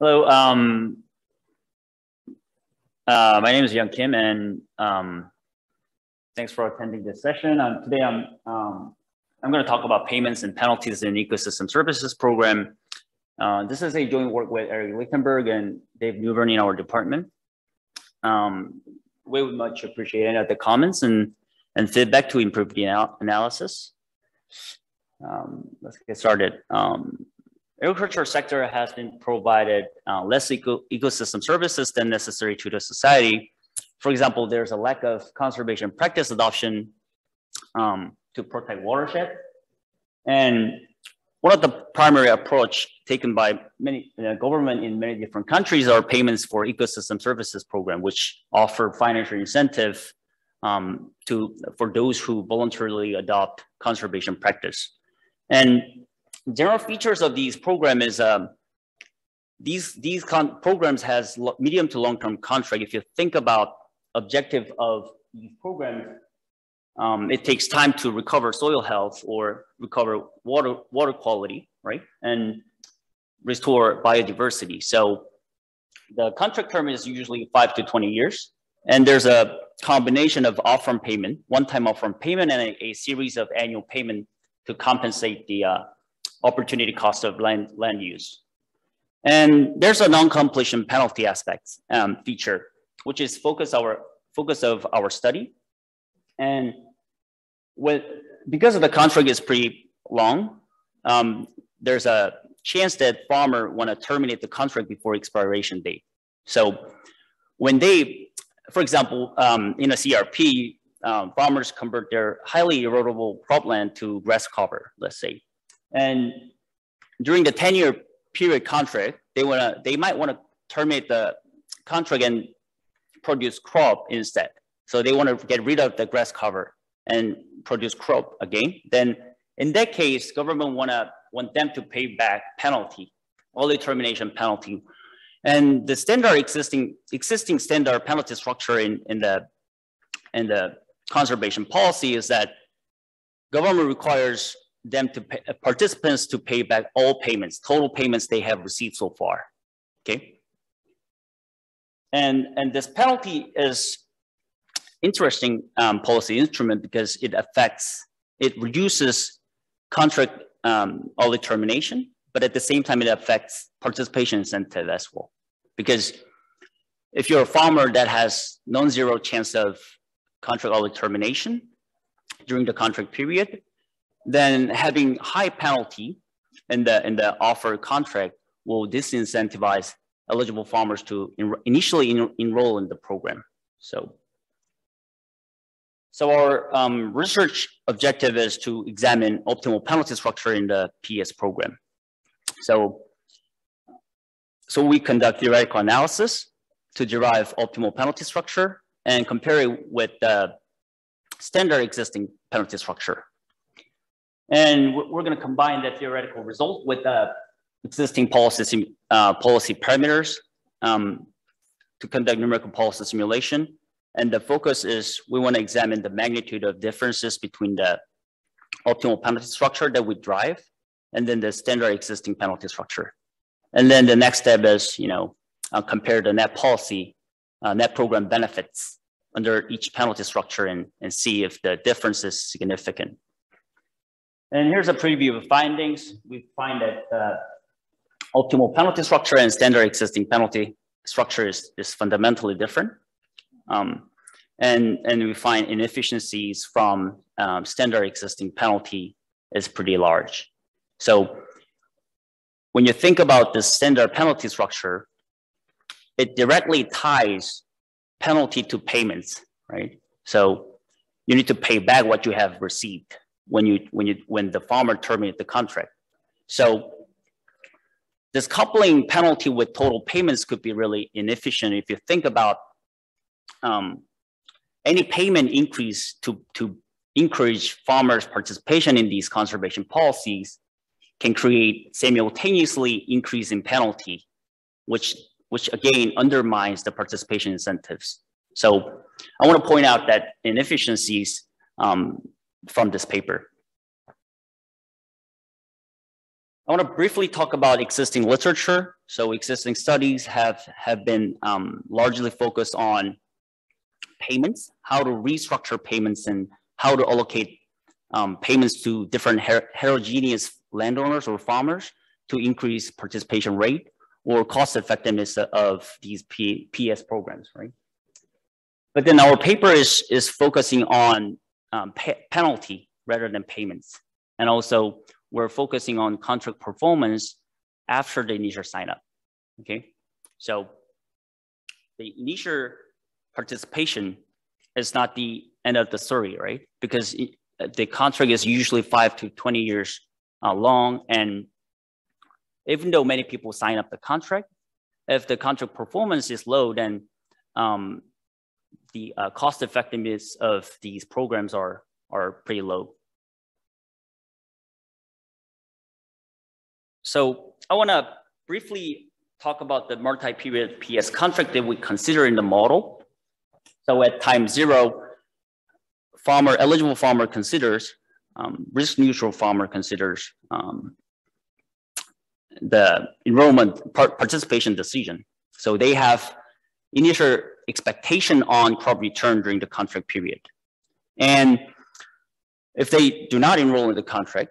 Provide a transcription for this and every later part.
Hello, um, uh, my name is Young Kim, and um, thanks for attending this session. Um, today, I'm um, I'm going to talk about payments and penalties in ecosystem services program. Uh, this is a joint work with Eric Lichtenberg and Dave Newburn in our department. Um, we would much appreciate any of the comments and and feedback to improve the anal analysis. Um, let's get started. Agriculture sector has been provided uh, less eco ecosystem services than necessary to the society. For example, there's a lack of conservation practice adoption um, to protect watershed. And one of the primary approach taken by many uh, government in many different countries are payments for ecosystem services program, which offer financial incentive um, to for those who voluntarily adopt conservation practice. And general features of these program is um, these these programs has medium to long term contract. If you think about objective of these programs, um, it takes time to recover soil health or recover water water quality, right, and restore biodiversity. So the contract term is usually five to twenty years, and there's a combination of upfront payment, one-time upfront payment, and a, a, series of annual payment to compensate the uh, opportunity cost of land, land use. And there's a non-completion penalty aspect um, feature, which is focus our focus of our study. And with because of the contract is pretty long, um, there's a chance that farmer want to terminate the contract before expiration date. So when they, for example, um, in a CRP, um, farmers convert their highly erodible cropland to grass cover, let's say. And during the 10 year period contract, they wanna they might want to terminate the contract and produce crop instead. So they want to get rid of the grass cover and produce crop again. Then in that case, government wanna want them to pay back penalty, early termination penalty. And the standard existing existing standard penalty structure in, in the in the conservation policy is that government requires them to pay, participants to pay back all payments, total payments they have received so far, okay? And, and this penalty is interesting um, policy instrument because it affects, it reduces contract um, early termination, but at the same time, it affects participation incentive as well. Because if you're a farmer that has non-zero chance of contract early termination during the contract period, then having high penalty in the, in the offer contract will disincentivize eligible farmers to initially in enroll in the program. So, so our um, research objective is to examine optimal penalty structure in the PS program. So, so we conduct theoretical analysis to derive optimal penalty structure and compare it with the standard existing penalty structure. And we're going to combine that theoretical result with the existing policy, uh, policy parameters um, to conduct numerical policy simulation. And the focus is we want to examine the magnitude of differences between the optimal penalty structure that we drive and then the standard existing penalty structure. And then the next step is, you know, uh, compare the net policy, uh, net program benefits under each penalty structure and, and see if the difference is significant. And here's a preview of findings. We find that uh, optimal penalty structure and standard existing penalty structure is, is fundamentally different. Um, and, and we find inefficiencies from um, standard existing penalty is pretty large. So when you think about the standard penalty structure, it directly ties penalty to payments, right? So you need to pay back what you have received when you when you when the farmer terminates the contract. So this coupling penalty with total payments could be really inefficient if you think about um, any payment increase to, to encourage farmers' participation in these conservation policies can create simultaneously increase in penalty, which, which again undermines the participation incentives. So I want to point out that inefficiencies um, from this paper. I want to briefly talk about existing literature So existing studies have, have been um, largely focused on payments, how to restructure payments and how to allocate um, payments to different her heterogeneous landowners or farmers to increase participation rate or cost effectiveness of these P PS programs, right? But then our paper is, is focusing on um, penalty rather than payments. And also we're focusing on contract performance after the initial sign up, okay? So the initial participation is not the end of the story, right? Because the contract is usually five to 20 years uh, long. And even though many people sign up the contract, if the contract performance is low, then um, the uh, cost effectiveness of these programs are, are pretty low. So I want to briefly talk about the multi-period PS contract that we consider in the model. So at time zero, farmer, eligible farmer considers, um, risk neutral farmer considers um, the enrollment participation decision. So they have initial expectation on crop return during the contract period. And if they do not enroll in the contract,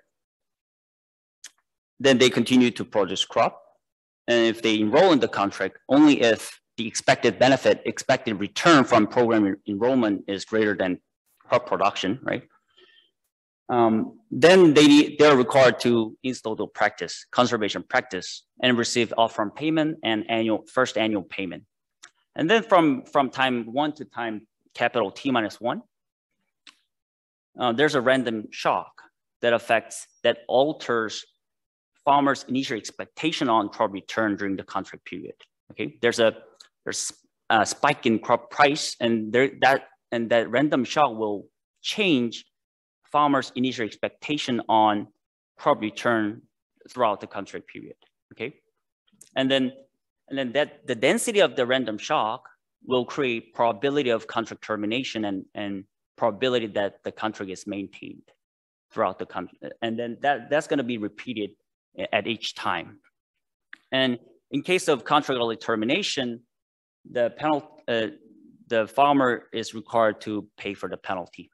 then they continue to produce crop. And if they enroll in the contract, only if the expected benefit, expected return from program enrollment is greater than crop production, right? Um, then they, they're required to install the practice, conservation practice, and receive upfront payment and annual first annual payment. And then from, from time one to time capital T minus one, uh, there's a random shock that affects, that alters farmers' initial expectation on crop return during the contract period. Okay, there's a there's a spike in crop price, and there that and that random shock will change farmers' initial expectation on crop return throughout the contract period. Okay, and then and then that the density of the random shock will create probability of contract termination and, and probability that the contract is maintained throughout the country. And then that, that's gonna be repeated at each time. And in case of contract early termination, the penalty, uh, the farmer is required to pay for the penalty.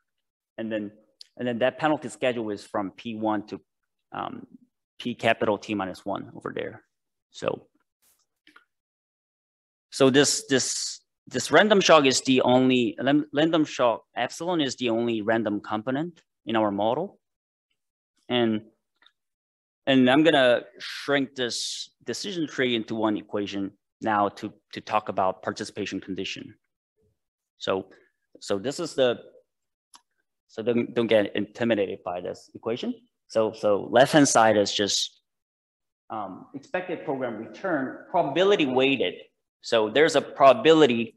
And then, and then that penalty schedule is from P1 to um, P capital T minus one over there. So so this, this, this random shock is the only, random shock epsilon is the only random component in our model. And, and I'm gonna shrink this decision tree into one equation now to, to talk about participation condition. So, so this is the, so don't, don't get intimidated by this equation. So, so left-hand side is just um, expected program return, probability weighted so there's a probability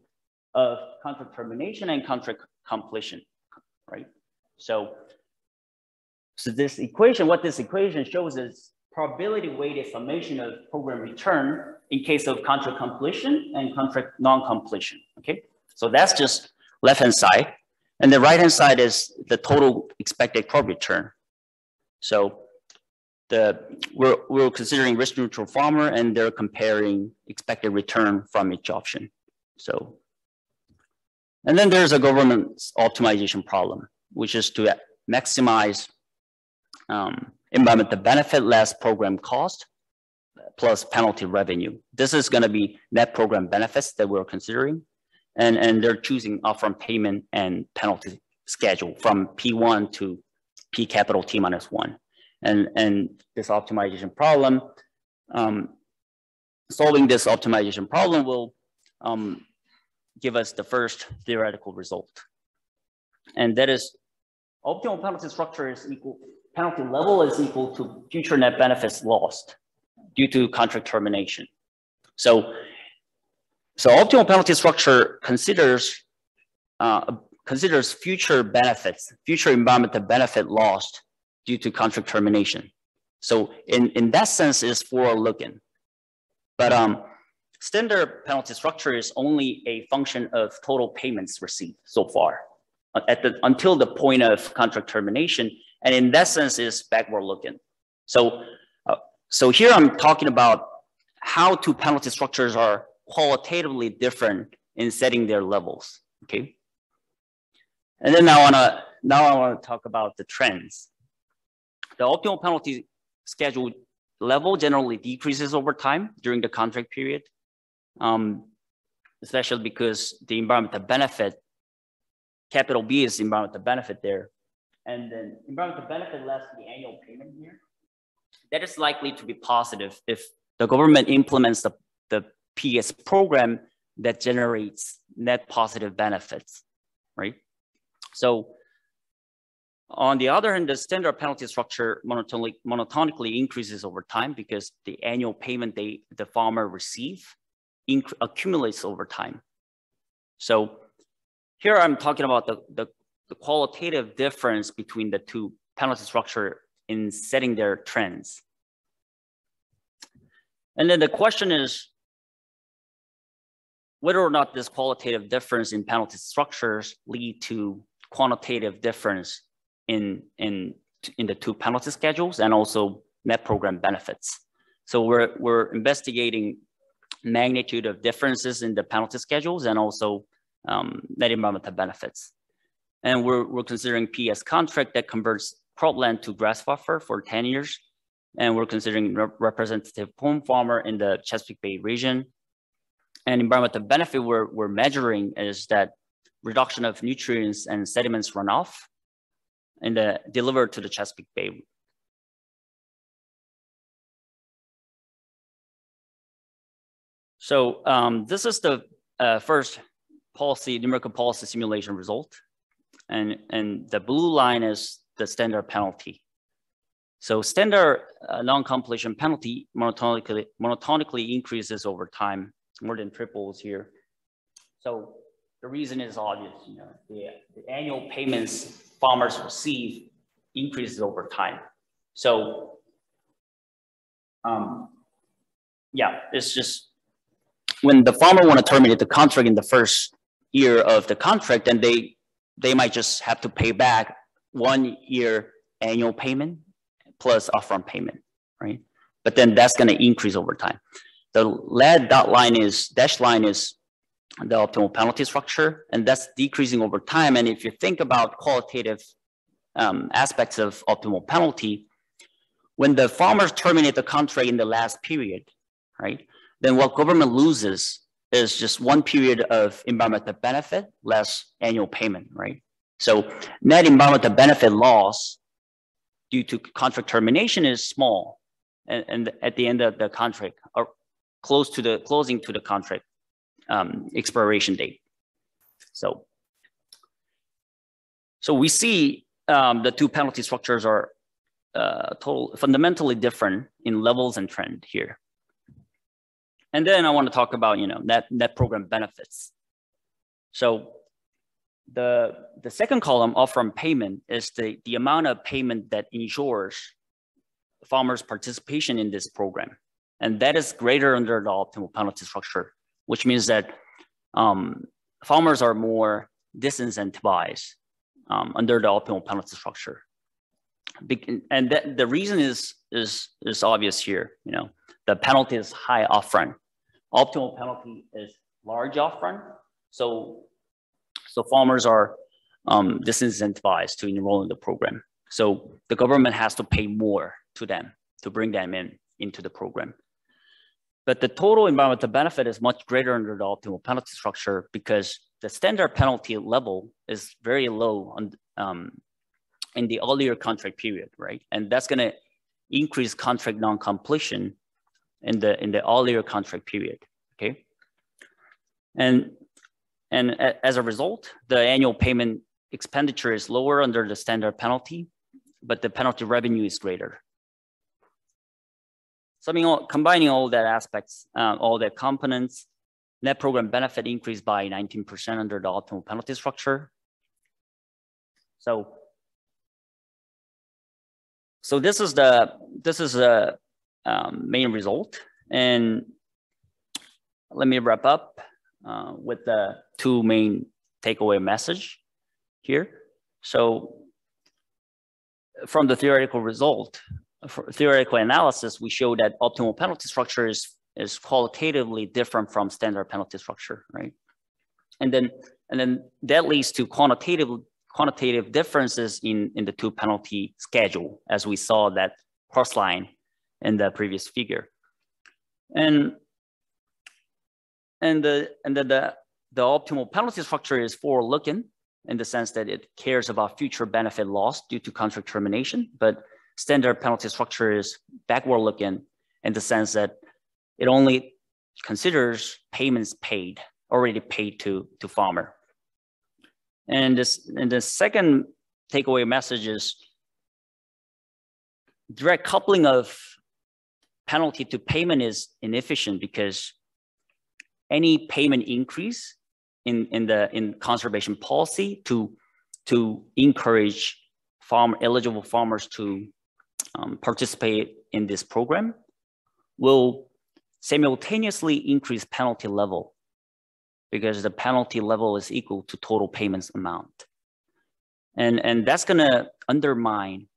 of contract termination and contract completion, right? So, so this equation, what this equation shows is probability weighted summation of program return in case of contract completion and contract non-completion, okay? So that's just left-hand side. And the right-hand side is the total expected crop return. So the we're, we're considering risk neutral farmer and they're comparing expected return from each option. So, and then there's a governance optimization problem, which is to maximize um, environmental benefit less program cost plus penalty revenue. This is going to be net program benefits that we're considering. And, and they're choosing upfront payment and penalty schedule from P1 to P capital T minus one and, and this optimization problem. Um, solving this optimization problem will um, give us the first theoretical result. And that is optimal penalty structure is equal, penalty level is equal to future net benefits lost due to contract termination. So, so optimal penalty structure considers uh, considers future benefits, future environmental benefit lost due to contract termination. So in, in that sense, it's forward-looking. But um, standard penalty structure is only a function of total payments received so far uh, at the, until the point of contract termination. And in that sense, is backward-looking. So, uh, so here I'm talking about how two penalty structures are qualitatively different in setting their levels, okay? And then I wanna, now I wanna talk about the trends. The optimal penalty schedule level generally decreases over time during the contract period, um, especially because the environmental benefit, capital B is environmental benefit there. And then environmental benefit less the annual payment here. That is likely to be positive if the government implements the, the PS program that generates net positive benefits, right? So on the other hand, the standard penalty structure monotonically, monotonically increases over time because the annual payment they, the farmer receive accumulates over time. So here I'm talking about the, the, the qualitative difference between the two penalty structure in setting their trends. And then the question is whether or not this qualitative difference in penalty structures lead to quantitative difference in, in, in the two penalty schedules and also net program benefits. So we're, we're investigating magnitude of differences in the penalty schedules and also um, net environmental benefits. And we're, we're considering PS contract that converts cropland to grass buffer for 10 years. And we're considering re representative pome farmer in the Chesapeake Bay region. And environmental benefit we're, we're measuring is that reduction of nutrients and sediments runoff and the delivered to the Chesapeake Bay. So um, this is the uh, first policy, numerical policy simulation result. And, and the blue line is the standard penalty. So standard uh, non-completion penalty monotonically, monotonically increases over time, more than triples here. So the reason is obvious, you know, the, the annual payments farmers receive increases over time. So um, yeah, it's just when the farmer want to terminate the contract in the first year of the contract, then they they might just have to pay back one year annual payment plus upfront payment, right? But then that's going to increase over time. The lead dot line is dash line is the optimal penalty structure, and that's decreasing over time. And if you think about qualitative um, aspects of optimal penalty, when the farmers terminate the contract in the last period, right, then what government loses is just one period of environmental benefit less annual payment, right? So net environmental benefit loss due to contract termination is small, and, and at the end of the contract, or close to the closing to the contract um, expiration date. So, so we see um, the two penalty structures are uh, total, fundamentally different in levels and trend here. And then I want to talk about, you know, net, net program benefits. So the, the second column upfront payment is the, the amount of payment that ensures farmers' participation in this program. And that is greater under the optimal penalty structure which means that um, farmers are more disincentivized um, under the optimal penalty structure. Be and the reason is, is, is obvious here. You know, the penalty is high upfront. Optimal penalty is large upfront. So, so farmers are um, disincentivized to enroll in the program. So the government has to pay more to them to bring them in into the program. But the total environmental benefit is much greater under the optimal penalty structure because the standard penalty level is very low on, um, in the earlier contract period, right? And that's going to increase contract non-completion in the in the earlier contract period, okay? And and as a result, the annual payment expenditure is lower under the standard penalty, but the penalty revenue is greater. So I mean, combining all that aspects, uh, all the components, net program benefit increased by 19% under the optimal penalty structure. So, so this is the this is the um, main result, and let me wrap up uh, with the two main takeaway message here. So, from the theoretical result, theoretical analysis, we show that optimal penalty structure is is qualitatively different from standard penalty structure, right? And then, and then that leads to quantitative quantitative differences in, in the two penalty schedule, as we saw that cross line in the previous figure. And, and, the, and the, the, the optimal penalty structure is forward looking in the sense that it cares about future benefit loss due to contract termination, but standard penalty structure is backward looking in the sense that it only considers payments paid, already paid to, to farmer. And this and the second takeaway message is direct coupling of penalty to payment is inefficient because any payment increase in, in the in conservation policy to to encourage farm eligible farmers to um, participate in this program will simultaneously increase penalty level because the penalty level is equal to total payments amount. And, and that's gonna undermine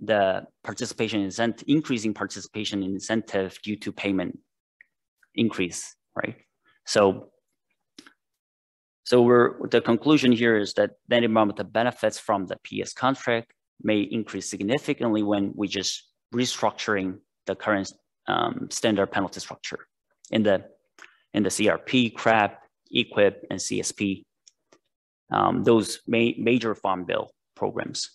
the participation incentive, increasing participation incentive due to payment increase, right? So, so we're, the conclusion here is that net the benefits from the PS contract may increase significantly when we just restructuring the current um, standard penalty structure in the in the CRP, CREP, EQIP, and CSP, um, those ma major farm bill programs.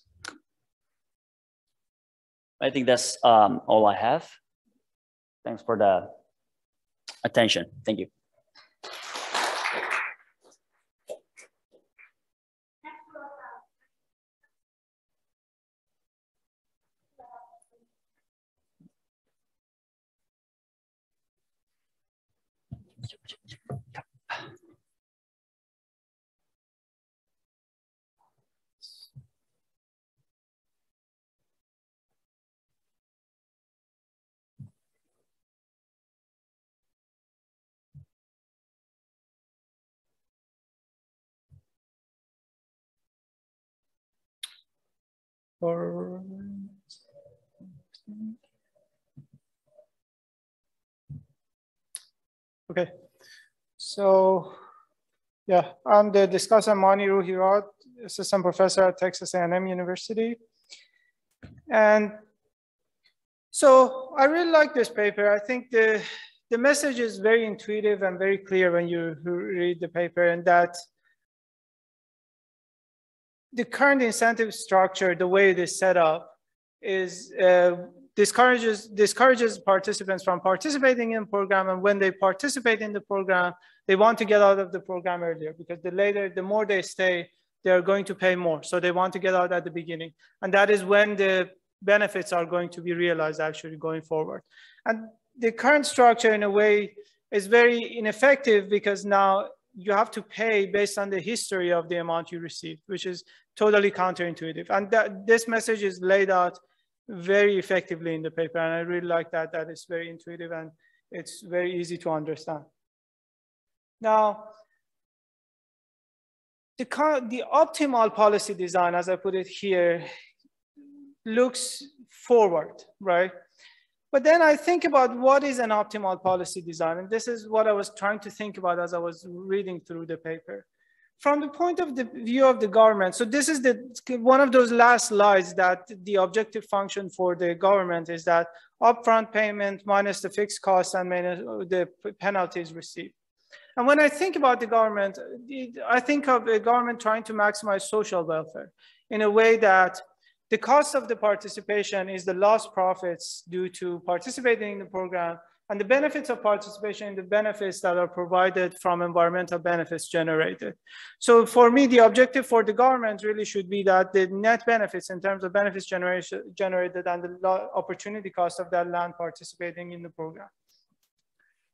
I think that's um, all I have. Thanks for the attention. Thank you. or okay. So yeah i'm the discussant Mani Rouhi Rad assistant professor at texas a&m university. And so i really like this paper. I think the the message is very intuitive and very clear when you read the paper and that the current incentive structure, the way it is set up, is uh, discourages discourages participants from participating in the program. And when they participate in the program, they want to get out of the program earlier because the later, the more they stay, they are going to pay more. So they want to get out at the beginning, and that is when the benefits are going to be realized actually going forward. And the current structure, in a way, is very ineffective because now you have to pay based on the history of the amount you received, which is totally counterintuitive. And that, this message is laid out very effectively in the paper. And I really like that, that it's very intuitive and it's very easy to understand. Now, the, the optimal policy design, as I put it here, looks forward, right? But then I think about what is an optimal policy design. And this is what I was trying to think about as I was reading through the paper from the point of the view of the government, so this is the one of those last slides that the objective function for the government is that upfront payment minus the fixed costs and minus the penalties received. And when I think about the government, I think of the government trying to maximize social welfare in a way that the cost of the participation is the lost profits due to participating in the program and the benefits of participation in the benefits that are provided from environmental benefits generated. So for me, the objective for the government really should be that the net benefits in terms of benefits generated and the opportunity cost of that land participating in the program.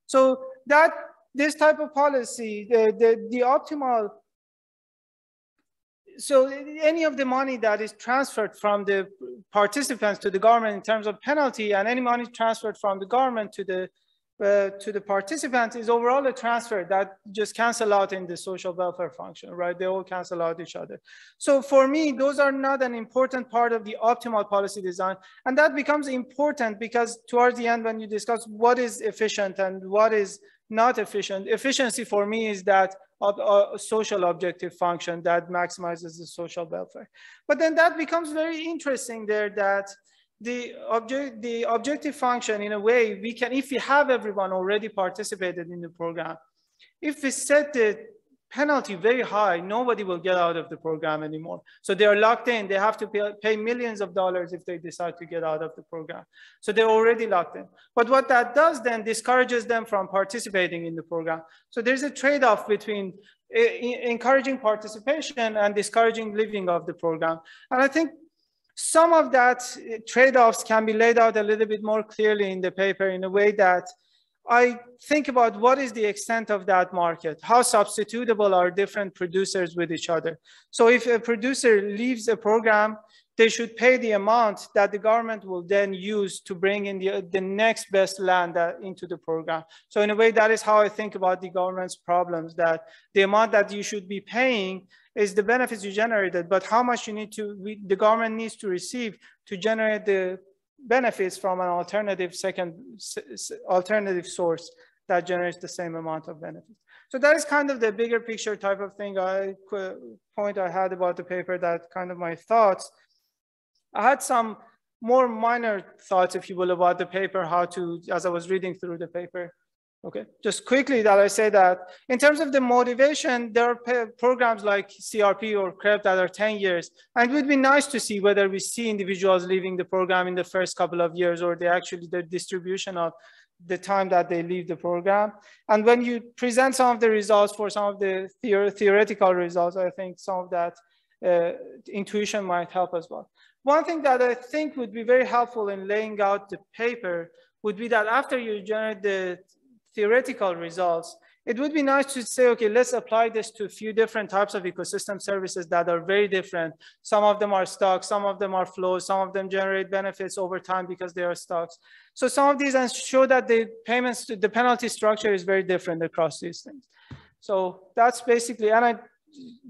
So that this type of policy, the, the, the optimal so any of the money that is transferred from the participants to the government in terms of penalty and any money transferred from the government to the uh, to the participants is overall a transfer that just cancel out in the social welfare function, right? They all cancel out each other. So for me, those are not an important part of the optimal policy design. And that becomes important because towards the end, when you discuss what is efficient and what is not efficient, efficiency for me is that a social objective function that maximizes the social welfare. But then that becomes very interesting there that the object the objective function in a way we can if we have everyone already participated in the program if we set the penalty very high nobody will get out of the program anymore. So they are locked in. They have to pay, pay millions of dollars if they decide to get out of the program. So they're already locked in. But what that does then discourages them from participating in the program. So there's a trade-off between eh, encouraging participation and discouraging living of the program. And i think some of that uh, trade-offs can be laid out a little bit more clearly in the paper in a way that I think about what is the extent of that market? How substitutable are different producers with each other? So if a producer leaves a program, they should pay the amount that the government will then use to bring in the, the next best land uh, into the program. So in a way, that is how I think about the government's problems, that the amount that you should be paying is the benefits you generated, but how much you need to, we, the government needs to receive to generate the benefits from an alternative second, alternative source that generates the same amount of benefits. So that is kind of the bigger picture type of thing I point I had about the paper that kind of my thoughts. I had some more minor thoughts, if you will, about the paper, how to, as I was reading through the paper. Okay, just quickly that I say that in terms of the motivation, there are programs like CRP or CREP that are 10 years. And it would be nice to see whether we see individuals leaving the program in the first couple of years or they actually the distribution of the time that they leave the program. And when you present some of the results for some of the theor theoretical results, I think some of that uh, intuition might help as well. One thing that I think would be very helpful in laying out the paper would be that after you generate the theoretical results, it would be nice to say, okay, let's apply this to a few different types of ecosystem services that are very different. Some of them are stocks, some of them are flows, some of them generate benefits over time because they are stocks. So some of these and show that the payments, to the penalty structure is very different across these things. So that's basically, and I,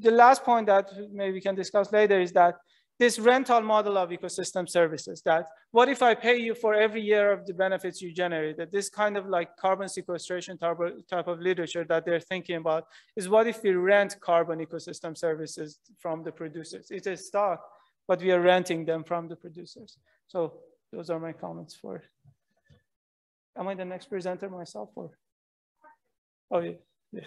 the last point that maybe we can discuss later is that this rental model of ecosystem services that what if I pay you for every year of the benefits you generated? This kind of like carbon sequestration type of, type of literature that they're thinking about is what if we rent carbon ecosystem services from the producers? It's a stock, but we are renting them from the producers. So those are my comments for, am I the next presenter myself or? Oh yeah. yeah.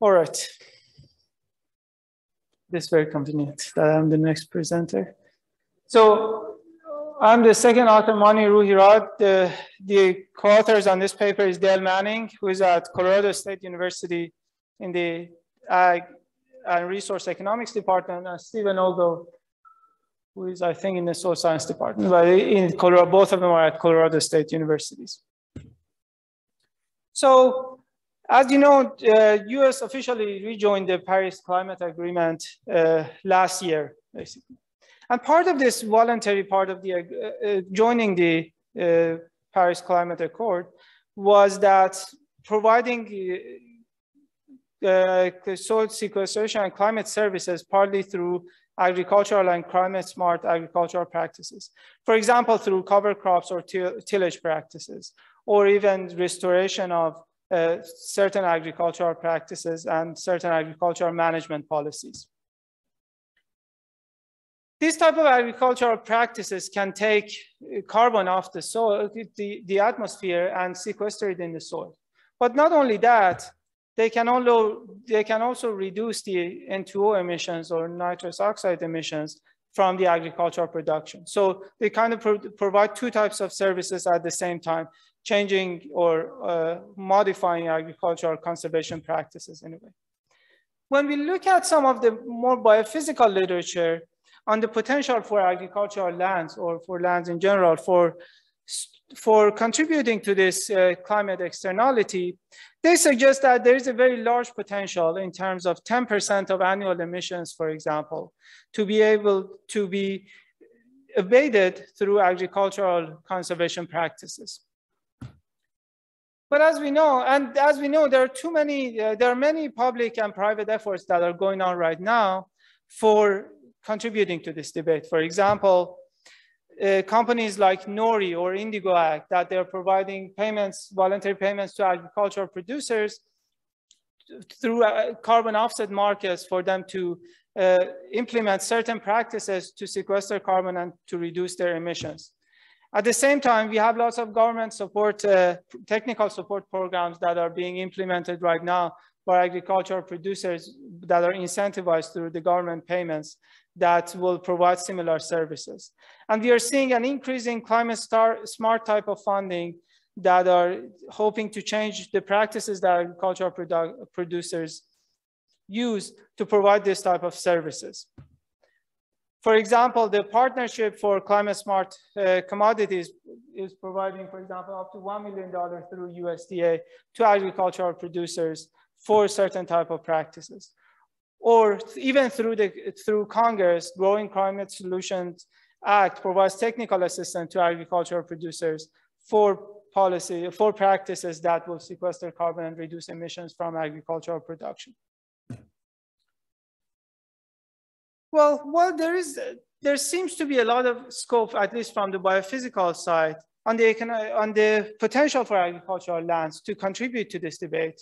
All right. This is very convenient that I'm the next presenter. So I'm the second author, Mani Rouhi Rad. The, the co-authors on this paper is Dale Manning, who is at Colorado State University in the Ag and Resource Economics Department, and Stephen Ogle, who is, I think, in the Soil Science Department, but in Colorado, both of them are at Colorado State Universities. So as you know, uh, US officially rejoined the Paris Climate Agreement uh, last year, basically. And part of this voluntary part of the uh, uh joining the uh, Paris Climate Accord was that providing uh, soil sequestration and climate services partly through agricultural and climate smart agricultural practices. For example, through cover crops or tillage practices, or even restoration of uh, certain agricultural practices and certain agricultural management policies. These type of agricultural practices can take carbon off the soil, the, the atmosphere and sequester it in the soil. But not only that, they can, also, they can also reduce the N2O emissions or nitrous oxide emissions from the agricultural production. So they kind of pro provide two types of services at the same time, changing or uh, modifying agricultural conservation practices anyway. When we look at some of the more biophysical literature on the potential for agricultural lands or for lands in general for for contributing to this uh, climate externality, they suggest that there is a very large potential in terms of 10% of annual emissions, for example, to be able to be abated through agricultural conservation practices. But as we know, and as we know, there are too many, uh, there are many public and private efforts that are going on right now for contributing to this debate. For example, uh, companies like Nori or Indigo Ag that they're providing payments, voluntary payments to agricultural producers through uh, carbon offset markets for them to uh, implement certain practices to sequester carbon and to reduce their emissions. At the same time, we have lots of government support, uh, technical support programs that are being implemented right now for agricultural producers that are incentivized through the government payments that will provide similar services. And we are seeing an increase in climate star, smart type of funding that are hoping to change the practices that agricultural produ producers use to provide this type of services. For example, the partnership for climate smart uh, commodities is providing, for example, up to $1 million through USDA to agricultural producers for certain type of practices or even through, the, through Congress, Growing Climate Solutions Act provides technical assistance to agricultural producers for policy, for practices that will sequester carbon and reduce emissions from agricultural production. Well, well, there is, there seems to be a lot of scope, at least from the biophysical side, on the, on the potential for agricultural lands to contribute to this debate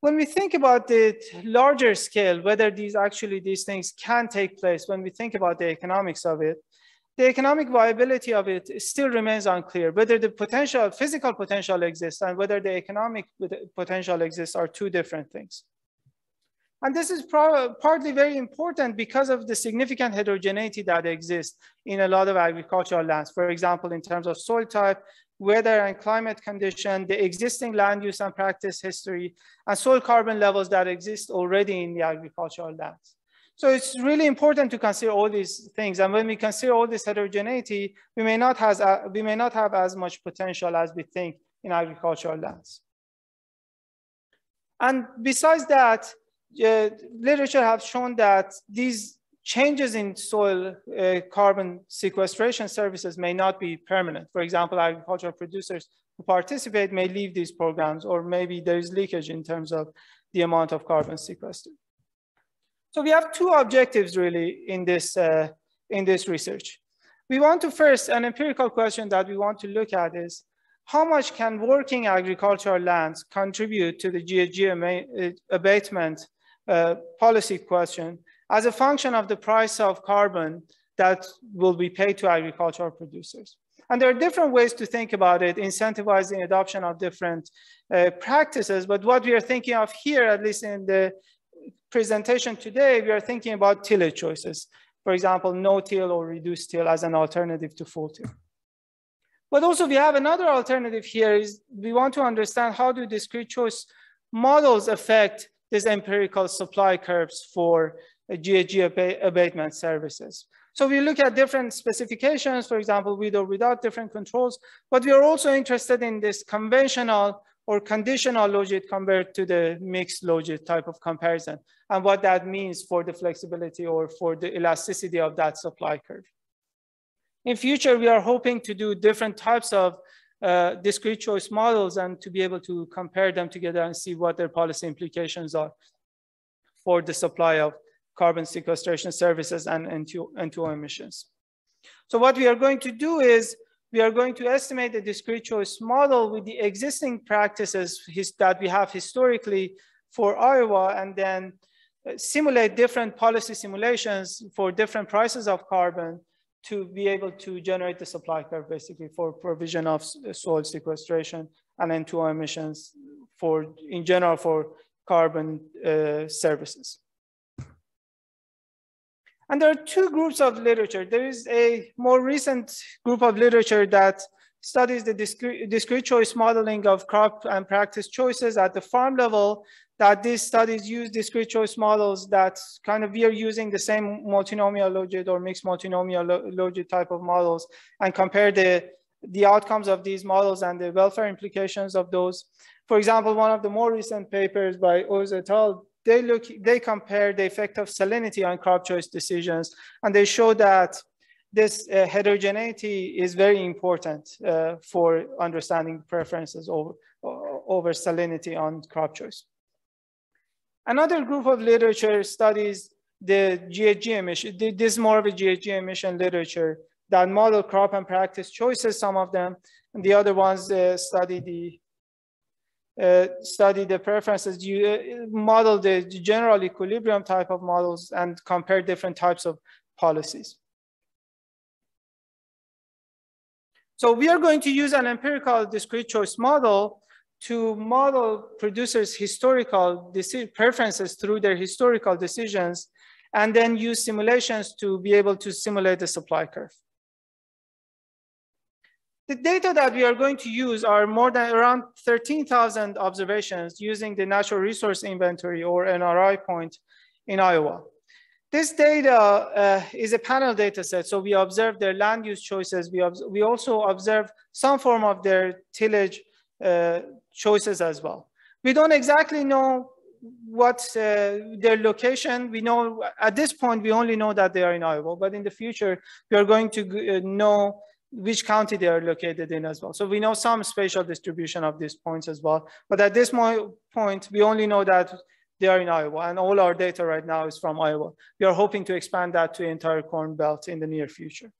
when we think about the larger scale, whether these actually these things can take place, when we think about the economics of it, the economic viability of it still remains unclear. Whether the potential, physical potential exists and whether the economic potential exists are two different things. And this is partly very important because of the significant heterogeneity that exists in a lot of agricultural lands. For example, in terms of soil type, weather and climate condition, the existing land use and practice history, and soil carbon levels that exist already in the agricultural lands. So it's really important to consider all these things. And when we consider all this heterogeneity, we may not, uh, we may not have as much potential as we think in agricultural lands. And besides that, literature have shown that these changes in soil uh, carbon sequestration services may not be permanent. For example, agricultural producers who participate may leave these programs or maybe there is leakage in terms of the amount of carbon sequestered. So we have two objectives really in this, uh, in this research. We want to first, an empirical question that we want to look at is, how much can working agricultural lands contribute to the GHG abatement policy question as a function of the price of carbon that will be paid to agricultural producers. And there are different ways to think about it, incentivizing adoption of different uh, practices. But what we are thinking of here, at least in the presentation today, we are thinking about tillage choices. For example, no-till or reduced till as an alternative to full till. But also we have another alternative here is we want to understand how do discrete choice models affect these empirical supply curves for GHG abatement services. So we look at different specifications, for example, with or without different controls, but we are also interested in this conventional or conditional logit compared to the mixed logit type of comparison and what that means for the flexibility or for the elasticity of that supply curve. In future, we are hoping to do different types of uh, discrete choice models and to be able to compare them together and see what their policy implications are for the supply of carbon sequestration services and N2O emissions. So what we are going to do is we are going to estimate the discrete choice model with the existing practices that we have historically for Iowa and then uh, simulate different policy simulations for different prices of carbon to be able to generate the supply curve basically for provision of soil sequestration and N2O emissions for in general for carbon uh, services. And there are two groups of literature. There is a more recent group of literature that studies the discrete, discrete choice modeling of crop and practice choices at the farm level that these studies use discrete choice models that kind of we are using the same multinomial logit or mixed multinomial logit type of models and compare the, the outcomes of these models and the welfare implications of those. For example, one of the more recent papers by Oz et al they look, they compare the effect of salinity on crop choice decisions, and they show that this uh, heterogeneity is very important uh, for understanding preferences over, over salinity on crop choice. Another group of literature studies the GHG emission. This is more of a GHG emission literature that model crop and practice choices, some of them, and the other ones uh, study the uh, study the preferences, you uh, model the general equilibrium type of models and compare different types of policies. So we are going to use an empirical discrete choice model to model producers' historical preferences through their historical decisions, and then use simulations to be able to simulate the supply curve. The data that we are going to use are more than around 13,000 observations using the natural resource inventory or NRI point in Iowa. This data uh, is a panel data set. So we observe their land use choices. We, we also observe some form of their tillage uh, choices as well. We don't exactly know what uh, their location. We know at this point, we only know that they are in Iowa, but in the future, we are going to uh, know which county they are located in as well. So we know some spatial distribution of these points as well. But at this point, we only know that they are in Iowa and all our data right now is from Iowa. We are hoping to expand that to entire Corn Belt in the near future.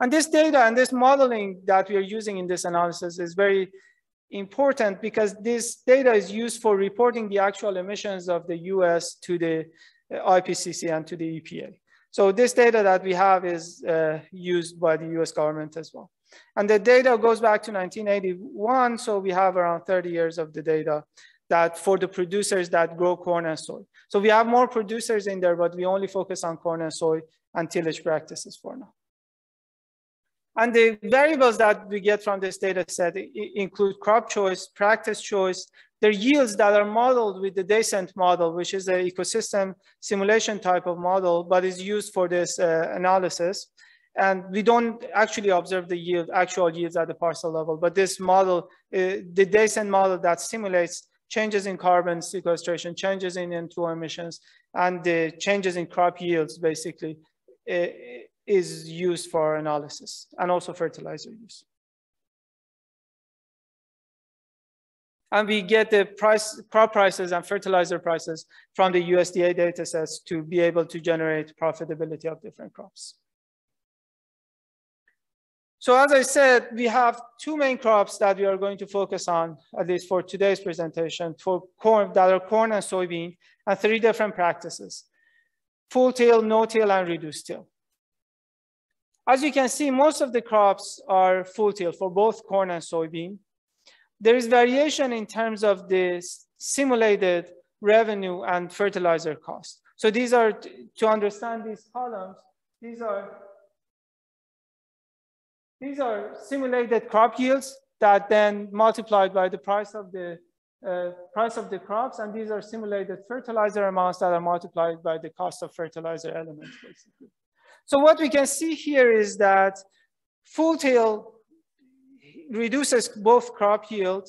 And this data and this modeling that we are using in this analysis is very important because this data is used for reporting the actual emissions of the US to the IPCC and to the EPA. So this data that we have is uh, used by the US government as well. And the data goes back to 1981. So we have around 30 years of the data that for the producers that grow corn and soy. So we have more producers in there, but we only focus on corn and soy and tillage practices for now. And the variables that we get from this data set include crop choice, practice choice, the yields that are modeled with the DayCent model, which is an ecosystem simulation type of model, but is used for this uh, analysis. And we don't actually observe the yield, actual yields at the parcel level, but this model, uh, the DayCent model that simulates changes in carbon sequestration, changes in N2 emissions, and the changes in crop yields basically uh, is used for analysis and also fertilizer use. And we get the price, crop prices and fertilizer prices from the USDA data sets to be able to generate profitability of different crops. So as I said, we have two main crops that we are going to focus on, at least for today's presentation, for corn, that are corn and soybean, and three different practices, full till, no till, and reduced till. As you can see, most of the crops are full till for both corn and soybean there is variation in terms of the simulated revenue and fertilizer cost. So these are, to understand these columns, these are, these are simulated crop yields that then multiplied by the price of the uh, price of the crops, and these are simulated fertilizer amounts that are multiplied by the cost of fertilizer elements, basically. So what we can see here is that full till reduces both crop yield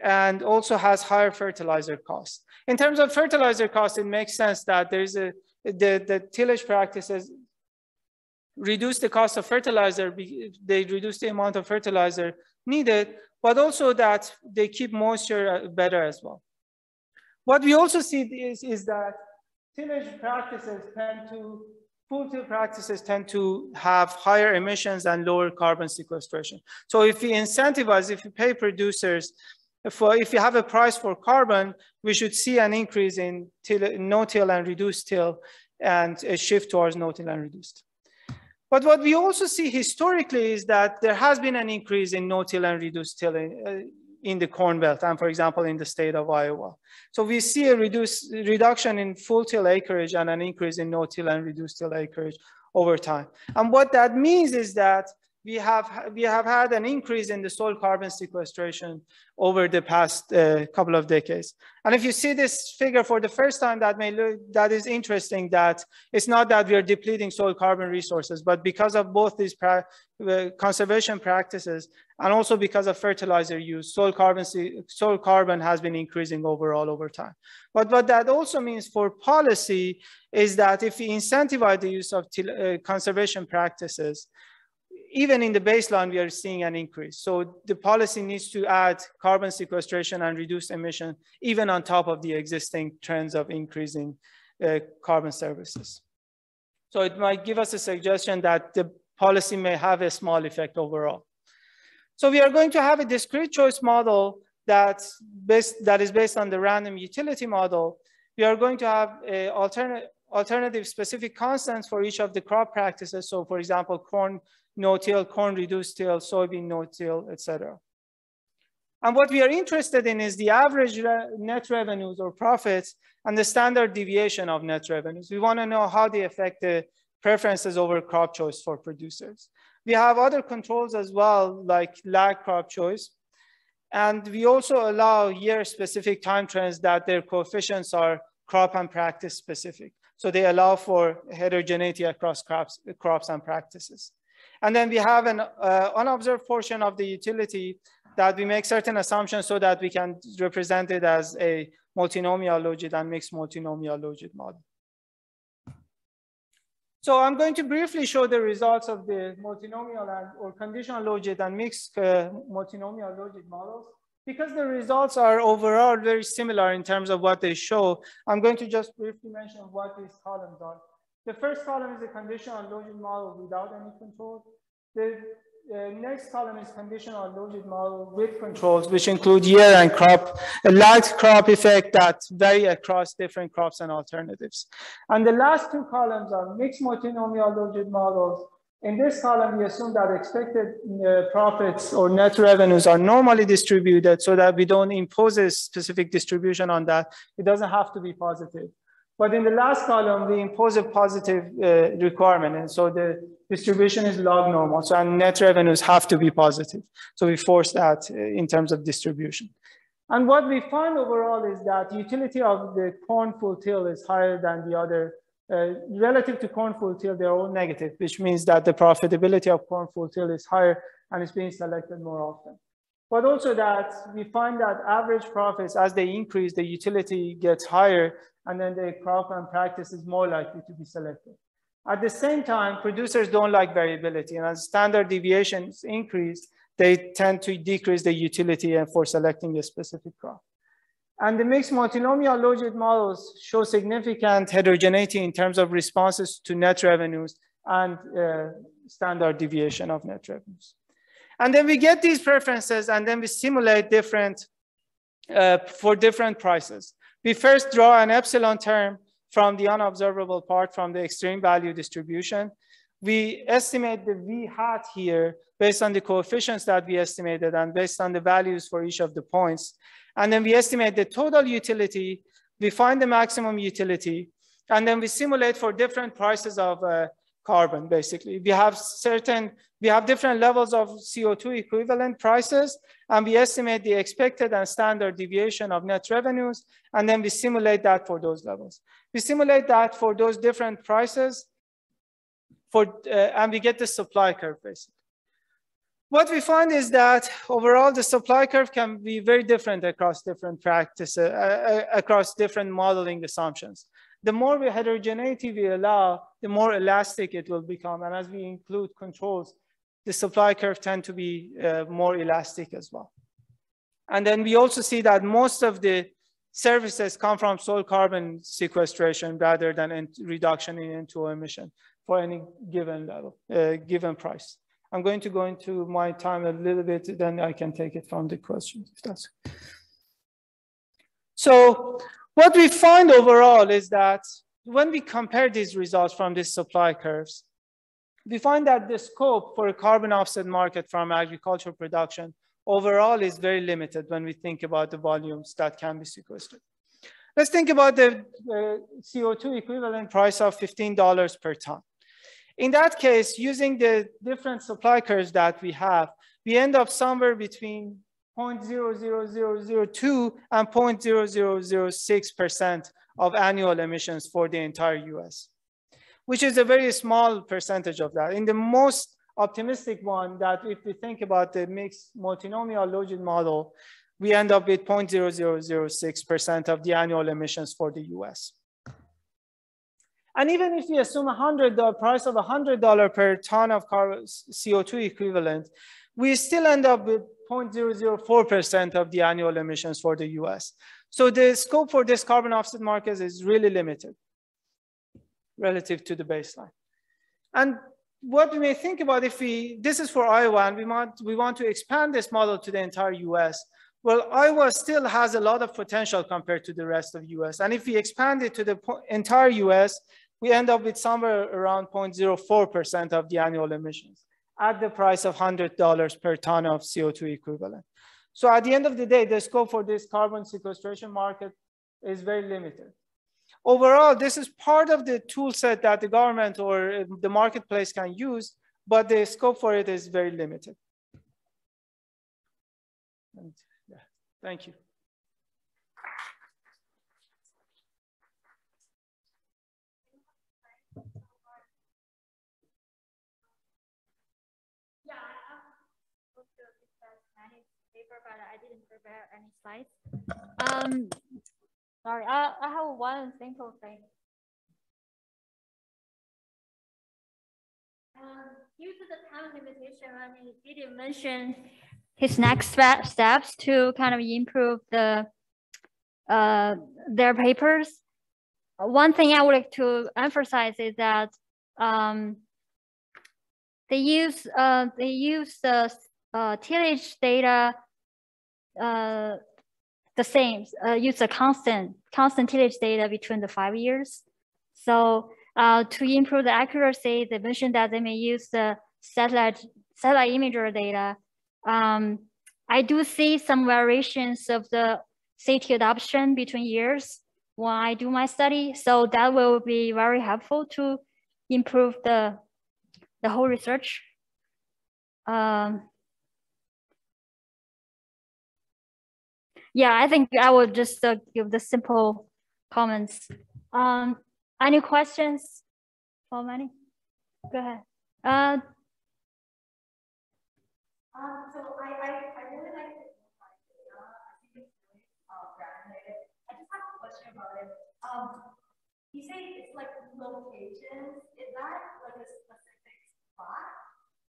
and also has higher fertilizer costs. In terms of fertilizer costs, it makes sense that there's a, the, the tillage practices reduce the cost of fertilizer, they reduce the amount of fertilizer needed, but also that they keep moisture uh, better as well. What we also see is, is that tillage practices tend to till practices tend to have higher emissions and lower carbon sequestration. So if we incentivize, if we pay producers, for, if you have a price for carbon, we should see an increase in till, no-till and reduced till and a shift towards no-till and reduced. But what we also see historically is that there has been an increase in no-till and reduced till. Uh, in the Corn Belt and, for example, in the state of Iowa. So we see a reduce, reduction in full till acreage and an increase in no-till and reduced till acreage over time. And what that means is that we have, we have had an increase in the soil carbon sequestration over the past uh, couple of decades. And if you see this figure for the first time, that may look, that is interesting that it's not that we are depleting soil carbon resources, but because of both these pra uh, conservation practices and also because of fertilizer use, soil carbon, soil carbon has been increasing overall over time. But what that also means for policy is that if we incentivize the use of uh, conservation practices, even in the baseline, we are seeing an increase. So the policy needs to add carbon sequestration and reduce emission, even on top of the existing trends of increasing uh, carbon services. So it might give us a suggestion that the policy may have a small effect overall. So we are going to have a discrete choice model that's based, that is based on the random utility model. We are going to have alternate, alternative specific constants for each of the crop practices. So for example, corn no-till, corn reduced till, soybean no-till, etc. And what we are interested in is the average re net revenues or profits and the standard deviation of net revenues. We want to know how they affect the preferences over crop choice for producers. We have other controls as well, like lag crop choice. And we also allow year-specific time trends that their coefficients are crop and practice specific. So they allow for heterogeneity across crops, crops and practices. And then we have an uh, unobserved portion of the utility that we make certain assumptions so that we can represent it as a multinomial logit and mixed multinomial logit model. So I'm going to briefly show the results of the multinomial and, or conditional logit and mixed uh, multinomial logit models. Because the results are overall very similar in terms of what they show, I'm going to just briefly mention what these columns are. The first column is a conditional logit model without any control. The uh, next column is conditional logit model with controls, which include year and crop, a large crop effect that vary across different crops and alternatives. And the last two columns are mixed multinomial logit models. In this column, we assume that expected uh, profits or net revenues are normally distributed so that we don't impose a specific distribution on that. It doesn't have to be positive. But in the last column, we impose a positive uh, requirement. And so the distribution is log normal. So our net revenues have to be positive. So we force that uh, in terms of distribution. And what we find overall is that utility of the corn full till is higher than the other. Uh, relative to corn full till, they're all negative, which means that the profitability of corn full till is higher and it's being selected more often. But also that we find that average profits, as they increase, the utility gets higher and then the crop and practice is more likely to be selected. At the same time, producers don't like variability and as standard deviations increase, they tend to decrease the utility for selecting a specific crop. And the mixed multinomial logit models show significant heterogeneity in terms of responses to net revenues and uh, standard deviation of net revenues. And then we get these preferences and then we simulate different, uh, for different prices. We first draw an epsilon term from the unobservable part from the extreme value distribution. We estimate the V hat here based on the coefficients that we estimated and based on the values for each of the points. And then we estimate the total utility, we find the maximum utility, and then we simulate for different prices of uh, carbon, basically. We have certain, we have different levels of CO2 equivalent prices, and we estimate the expected and standard deviation of net revenues, and then we simulate that for those levels. We simulate that for those different prices, for, uh, and we get the supply curve, basically. What we find is that overall the supply curve can be very different across different practices, uh, uh, across different modeling assumptions the more heterogeneity we allow, the more elastic it will become. And as we include controls, the supply curve tend to be uh, more elastic as well. And then we also see that most of the services come from soil carbon sequestration rather than reduction in N2O emission for any given level, uh, given price. I'm going to go into my time a little bit, then I can take it from the questions if that's. So what we find overall is that when we compare these results from these supply curves, we find that the scope for a carbon offset market from agricultural production overall is very limited when we think about the volumes that can be sequestered. Let's think about the uh, CO2 equivalent price of $15 per ton. In that case, using the different supply curves that we have, we end up somewhere between 0.00002 and 0.0006% of annual emissions for the entire US, which is a very small percentage of that. In the most optimistic one that if we think about the mixed multinomial logit model, we end up with 0.0006% of the annual emissions for the US. And even if we assume a hundred price of a $100 per ton of CO2 equivalent, we still end up with 0.004% of the annual emissions for the US. So the scope for this carbon offset market is really limited relative to the baseline. And what we may think about if we, this is for Iowa and we want, we want to expand this model to the entire US, well, Iowa still has a lot of potential compared to the rest of US. And if we expand it to the entire US, we end up with somewhere around 0.04% of the annual emissions at the price of $100 per ton of CO2 equivalent. So at the end of the day, the scope for this carbon sequestration market is very limited overall, this is part of the tool set that the government or uh, the marketplace can use, but the scope for it is very limited. And, yeah, thank you. Prepare any slides. Um, Sorry, I, I have one simple thing. Um, due to the time limitation, I mean, did mention his next steps to kind of improve the uh, their papers? One thing I would like to emphasize is that um, they use uh, they use the uh, tillage data uh, the same, uh, use a constant, constant tillage data between the five years. So uh, to improve the accuracy, they mentioned that they may use the satellite, satellite imager data. Um, I do see some variations of the CT adoption between years when I do my study. So that will be very helpful to improve the, the whole research. Um, yeah, I think I will just uh, give the simple comments. Um, any questions for Mani? Go ahead. Uh, um, so I, I, I really like it. I think it's really uh, I just have a question about it. Um, you say it's like locations. Is that like a specific spot?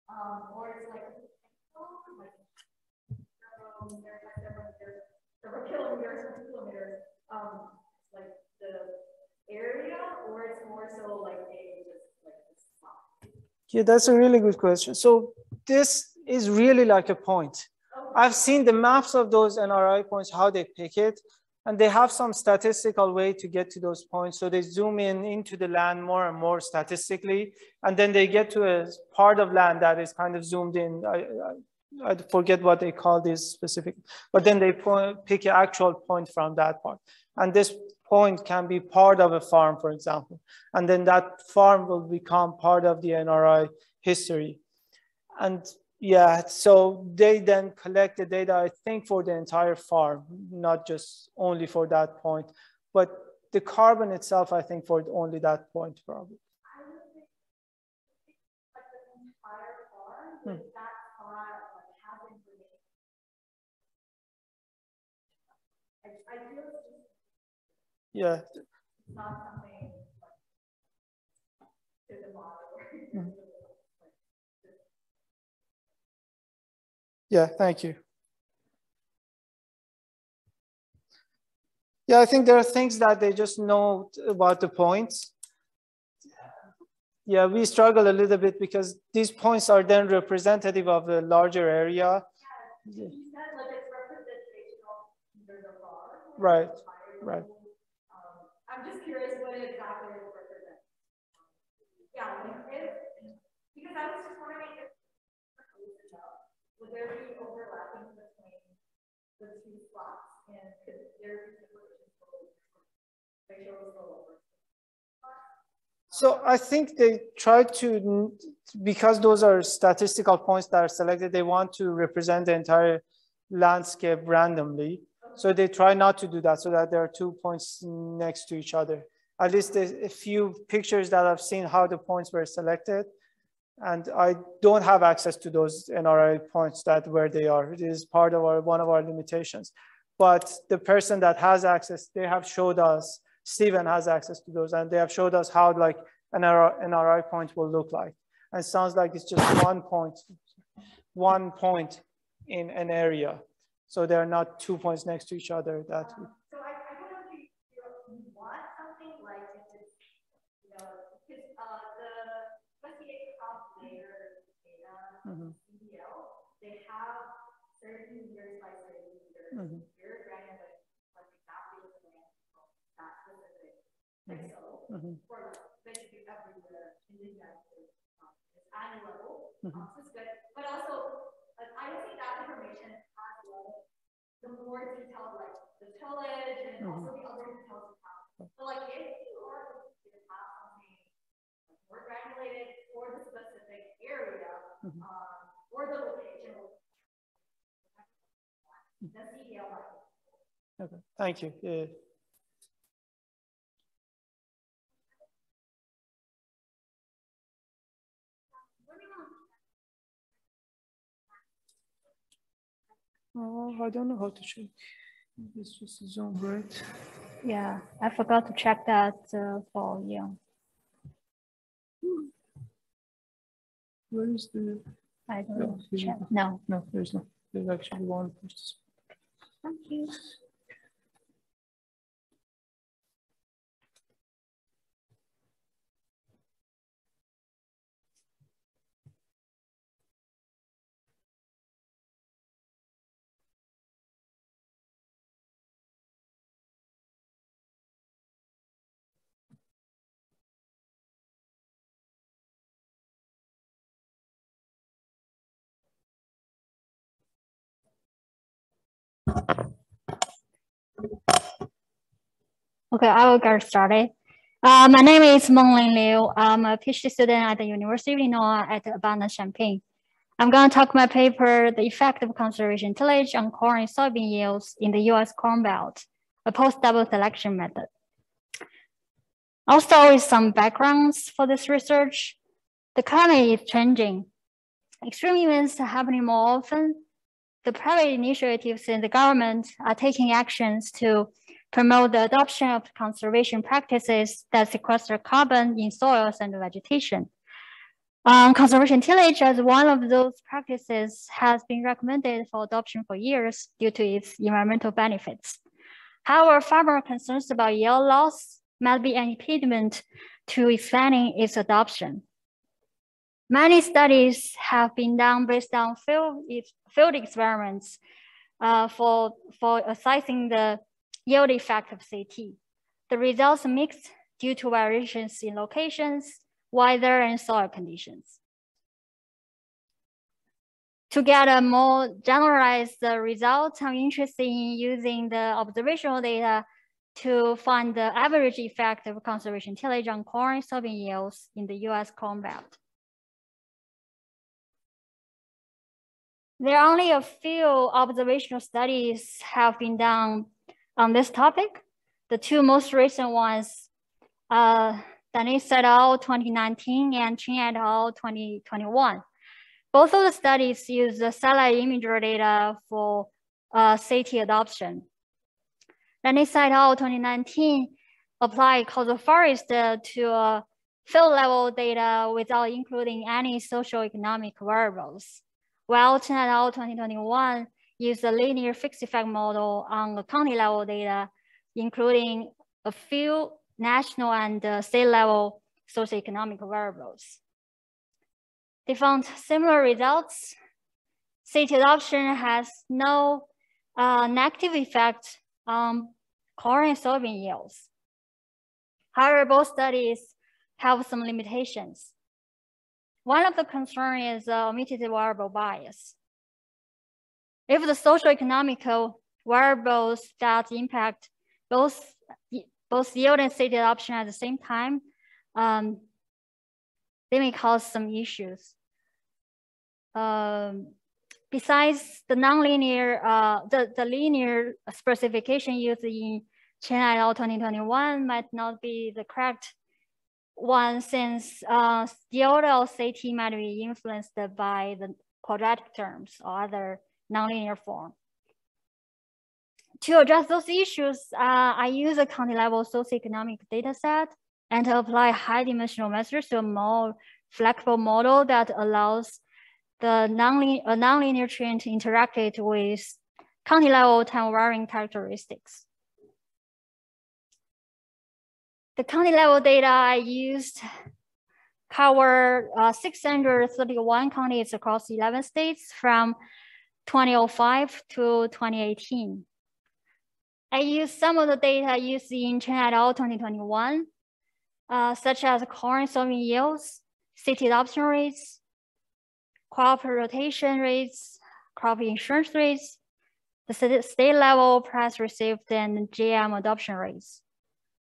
Um, or is like, like, um, there's there's kilometers or kilometers, um, like the area, or it's more so like a just like a spot? Yeah, that's a really good question. So this is really like a point. Okay. I've seen the maps of those NRI points, how they pick it, and they have some statistical way to get to those points. So they zoom in into the land more and more statistically, and then they get to a part of land that is kind of zoomed in. I, I, I forget what they call this specific, but then they point, pick an actual point from that part. And this point can be part of a farm, for example. And then that farm will become part of the NRI history. And yeah, so they then collect the data, I think, for the entire farm, not just only for that point, but the carbon itself, I think, for only that point, probably. Yeah. Mm-hmm. Yeah, thank you. Yeah, I think there are things that they just know about the points. Yeah, we struggle a little bit because these points are then representative of a larger area. Yeah. Right, right. I'm just curious what exactly it represents. Yeah, like if, because I was just wondering if would there be overlapping with the two slots and could there be So I think they try to, because those are statistical points that are selected, they want to represent the entire landscape randomly. So they try not to do that so that there are two points next to each other. At least a, few pictures that I've seen how the points were selected. And I don't have access to those NRI points that where they are. It is part of our, one of our limitations. But the person that has access, they have showed us, Stephen has access to those and they have showed us how like an NRI point will look like. And it sounds like it's just one point, one point in an area. So there are not two points next to each other. That um, so I, I don't know if you, you want something like it's, you know, because uh, the investigative cost layer data, mm -hmm. CDL, they have certain years by certain years. Mm -hmm. You're granted like, like exactly the land that specific pixel mm -hmm. for like basically everywhere in the United States. Um, it's annual level, mm -hmm. um, good. But also, like, I don't think that information as well, the more detailed, like the tillage and mm -hmm. also the other details you have. So like if you are looking to have something more granulated for the specific area mm -hmm. um, or the location, the CDL Okay, thank you. Yeah. Oh, I don't know how to check. It's just Zoom, right? Yeah, I forgot to check that uh, for you. Where is the? I don't know. Check. No. No, there's no. There's actually one. Thank you. Okay, I will get started. Uh, my name is Menglin Liu. I'm a PhD student at the University of Illinois at Urbana-Champaign. I'm going to talk my paper, The Effect of Conservation Tillage on Corn and Soybean Yields in the US Corn Belt, a post-double selection method. I'll start with some backgrounds for this research. The climate is changing. Extreme events are happening more often. The private initiatives in the government are taking actions to promote the adoption of conservation practices that sequester carbon in soils and vegetation. Um, conservation tillage as one of those practices has been recommended for adoption for years due to its environmental benefits. However, farmer concerns about yield loss might be an impediment to expanding its adoption. Many studies have been done based on field, field experiments uh, for, for assessing the yield effect of CT. The results mixed due to variations in locations, weather, and soil conditions. To get a more generalized result, I'm interested in using the observational data to find the average effect of conservation tillage on corn soybean yields in the US Corn Belt. There are only a few observational studies have been done on this topic. The two most recent ones, uh, Deines et al. 2019 and Chen et al. 2021. Both of the studies use the satellite imagery data for uh, CT adoption. Deines et al. 2019 applied causal forest to uh, field level data without including any social economic variables. While al. 2021 use a linear fixed effect model on the county level data, including a few national and uh, state level socioeconomic variables. They found similar results. CT adoption has no uh, negative effect on corn and soybean yields. However, both studies have some limitations. One of the concerns is uh, omitted variable bias. If the social economical variables that impact both, both yield and state adoption at the same time, um, they may cause some issues. Um, besides the nonlinear, uh, the, the linear specification used in Chen et al. 2021 might not be the correct one since uh, the order CT might be influenced by the quadratic terms or other nonlinear form. To address those issues, uh, I use a county level socioeconomic data set and apply high dimensional methods to a more flexible model that allows the nonlinear, a nonlinear train to interact with county level time varying characteristics. The county level data I used cover uh, 631 counties across 11 states from 2005 to 2018. I used some of the data used in Chen et al. 2021, uh, such as corn sowing yields, CT adoption rates, crop rotation rates, crop insurance rates, the state level price received and GM adoption rates,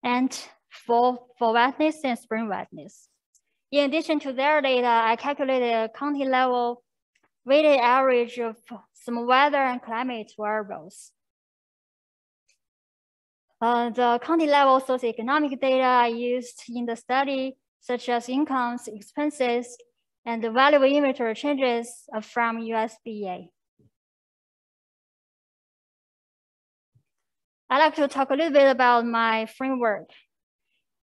and fall, fall wetness and spring wetness. In addition to their data, I calculated a county level weighted average of some weather and climate variables. Uh, the county level socioeconomic data I used in the study, such as incomes, expenses, and the value of inventory changes from USDA. I'd like to talk a little bit about my framework.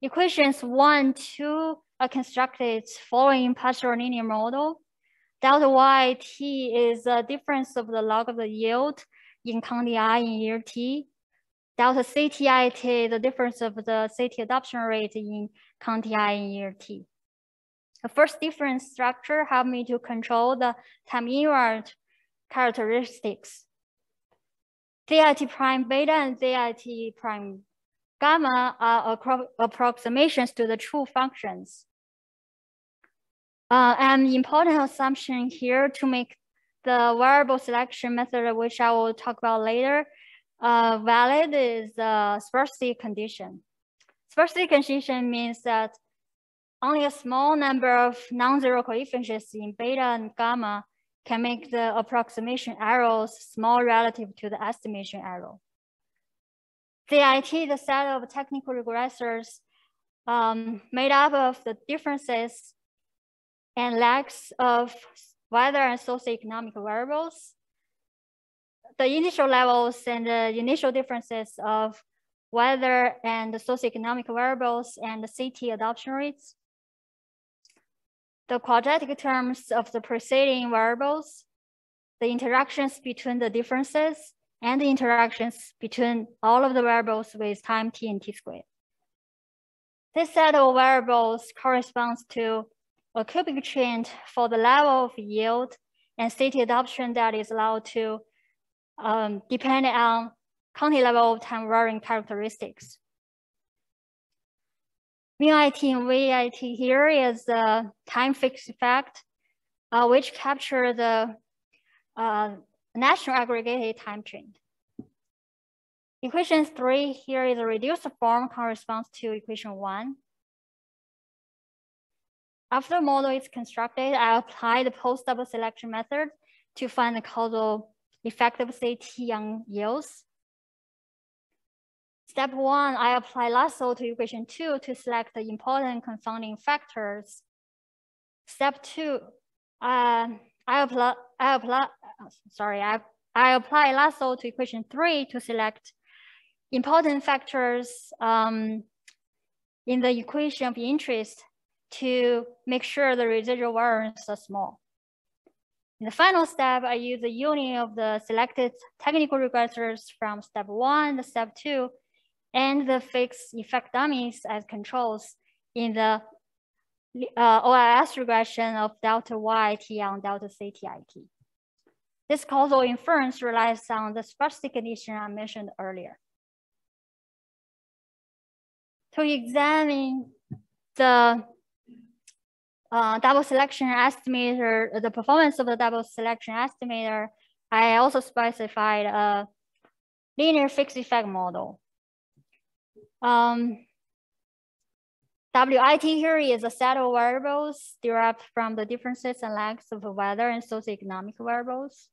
Equations one, two are constructed following partial linear model. Delta y t is the difference of the log of the yield in county I in year t. Delta CTIT, the difference of the CT adoption rate in county I in year t. The first difference structure helped me to control the time invariant characteristics. ZIT prime beta and ZIT prime gamma are approximations to the true functions. Uh, an important assumption here to make the variable selection method, which I will talk about later, uh, valid is the sparsity condition. Sparsity condition means that only a small number of non-zero coefficients in beta and gamma can make the approximation errors small relative to the estimation error. ZIT, the set of technical regressors um, made up of the differences and lacks of weather and socioeconomic variables. The initial levels and the initial differences of weather and the socioeconomic variables and the CT adoption rates. The quadratic terms of the preceding variables, the interactions between the differences, and the interactions between all of the variables with time t and t squared. This set of variables corresponds to a cubic trend for the level of yield and CT adoption that is allowed to um, depend on county level of time varying characteristics. MIT and VIT here is the time fixed effect, uh, which capture the uh, national aggregated time trend. Equation three here is a reduced form corresponds to equation one. After the model is constructed, I apply the post-double selection method to find the causal effective CT on yields. Step one, I apply lasso to equation two to select the important confounding factors. Step two, uh, I apply, I apply, sorry, I, I apply lasso to equation three to select important factors um, in the equation of interest to make sure the residual variance are small. In the final step, I use the union of the selected technical regressors from step one to step two and the fixed effect dummies as controls in the uh, OLS regression of delta YT on delta CTIT. This causal inference relies on the sparsity condition I mentioned earlier. To examine the uh, double selection estimator, the performance of the double selection estimator, I also specified a linear fixed effect model. Um, WIT here is a set of variables derived from the differences and lags of weather and socioeconomic variables.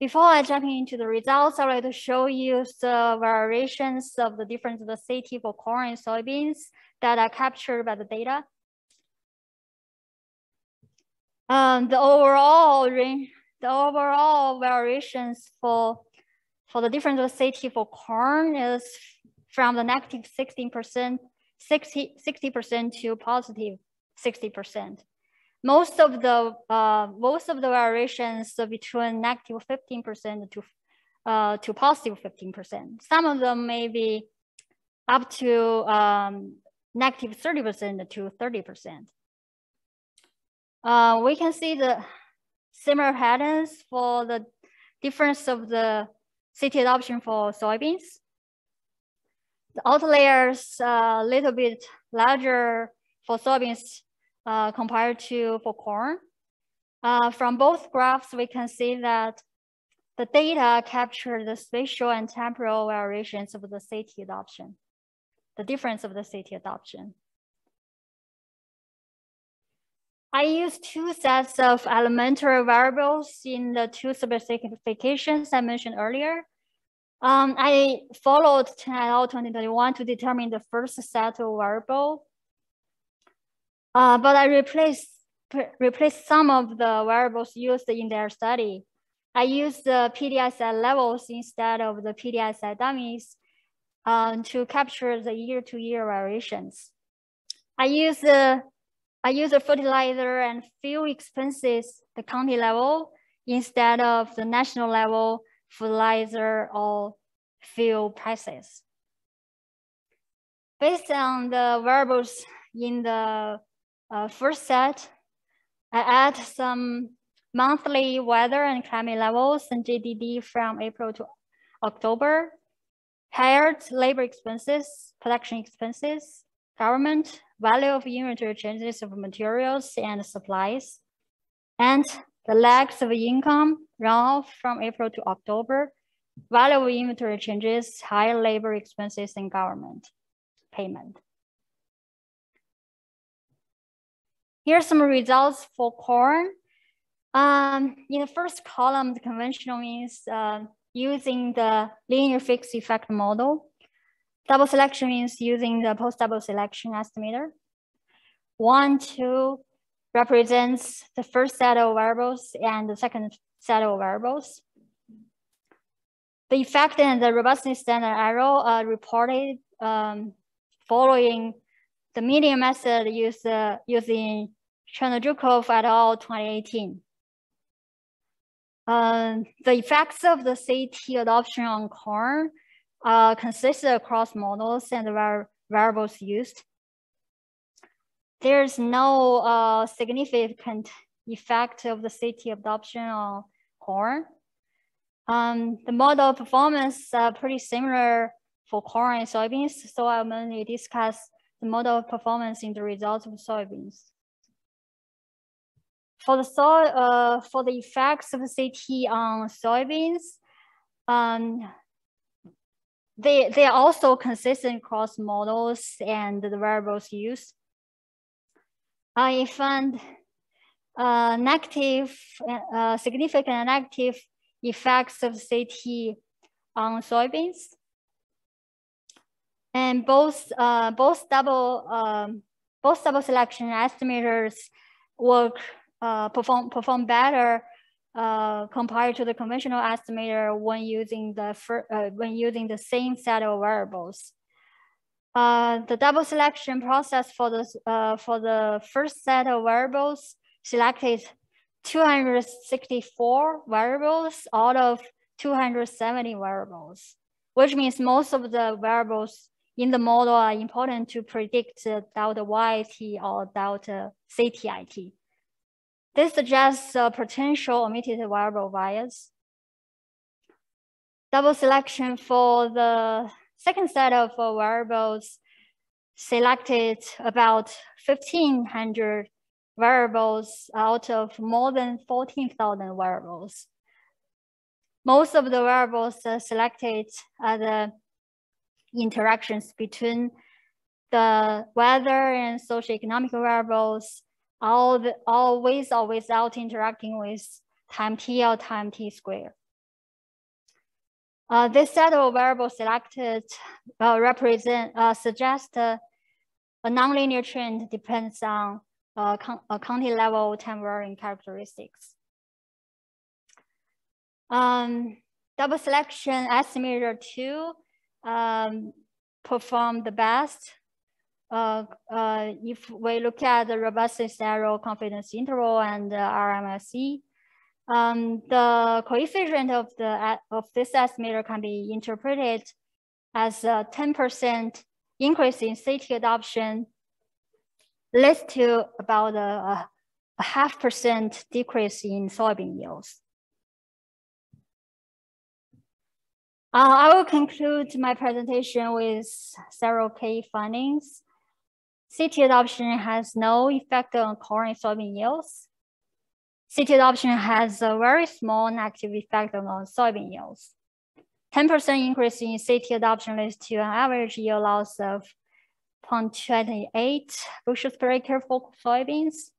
Before I jump into the results, I'd like to show you the variations of the difference of the CT for corn and soybeans that are captured by the data. Um, the overall range, the overall variations for for the difference of CT for corn is from the negative 16%, 60, 60% to positive 60%. Most of the uh, most of the variations between negative 15% to uh, to positive 15%. Some of them may be up to um, negative 30% to 30%. Uh, we can see the similar patterns for the difference of the CT adoption for soybeans. The outliers a uh, little bit larger for soybeans uh, compared to for corn. Uh, from both graphs, we can see that the data capture the spatial and temporal variations of the CT adoption, the difference of the CT adoption. I use two sets of elementary variables in the two specifications I mentioned earlier. Um, I followed TNL 2021 to determine the first set of variable, uh, but I replaced, replaced some of the variables used in their study. I used the PDSI levels instead of the PDSI dummies um, to capture the year-to-year -year variations. I use the I use the fertilizer and fuel expenses, the county level, instead of the national level fertilizer or fuel prices. Based on the variables in the uh, first set, I add some monthly weather and climate levels and GDD from April to October, hired labor expenses, production expenses, government, value of inventory changes of materials and supplies, and the lags of income runoff from April to October, value of inventory changes, higher labor expenses and government payment. Here's some results for corn. Um, in the first column, the conventional means uh, using the linear fixed effect model. Double selection means using the post-double selection estimator. One, two represents the first set of variables and the second set of variables. The effect and the robustness standard error are reported um, following the median method used uh, using Chernozhukov et al. 2018. Um, the effects of the CT adoption on corn uh, consistent across models and var variables used. There's no uh, significant effect of the CT adoption on corn. Um, the model performance are pretty similar for corn and soybeans, so I'll mainly discuss the model performance in the results of soybeans. For the uh, for the effects of CT on soybeans, um, they, they are also consistent across models and the variables used. I found uh, negative, uh, significant negative effects of CT on soybeans. And both, uh, both, double, um, both double selection estimators work, uh, perform, perform better uh, compared to the conventional estimator when using the uh, when using the same set of variables. Uh, the double selection process for the uh, for the first set of variables selected 264 variables out of 270 variables, which means most of the variables in the model are important to predict delta YT or delta CTIT. This suggests a potential omitted variable bias. Double selection for the second set of variables selected about 1,500 variables out of more than 14,000 variables. most of the variables uh, selected are the interactions between the weather and socioeconomic variables, all the, always or without interacting with time t or time t squared. Uh, this set of variables selected uh, represent uh, suggest a nonlinear trend depends on uh, county level time varying characteristics. Um, double selection estimator two um, perform the best. Uh, uh, if we look at the robustness error confidence interval and the RMSE, um, the coefficient of the of this estimator can be interpreted as a 10% increase in CT adoption leads to about a, a half percent decrease in soybean yields. Uh, I will conclude my presentation with several key findings. CT adoption has no effect on corn and soybean yields. CT adoption has a very small negative effect on soybean yields. 10% increase in CT adoption leads to an average yield loss of 0.28 bushels per acre for soybeans.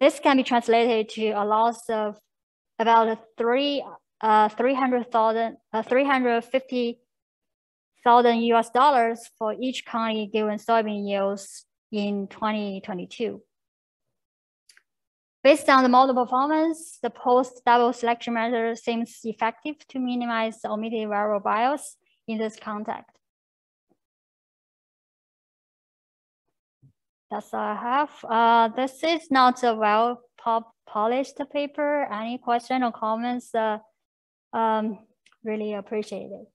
This can be translated to a loss of about three, uh, 300,000, uh, 350,000 US dollars for each county given soybean yields in 2022. Based on the model performance, the post-double selection method seems effective to minimize omitted variable bias in this context. That's all I have. Uh, this is not a well polished paper. Any question or comments? Uh, um, really appreciate it.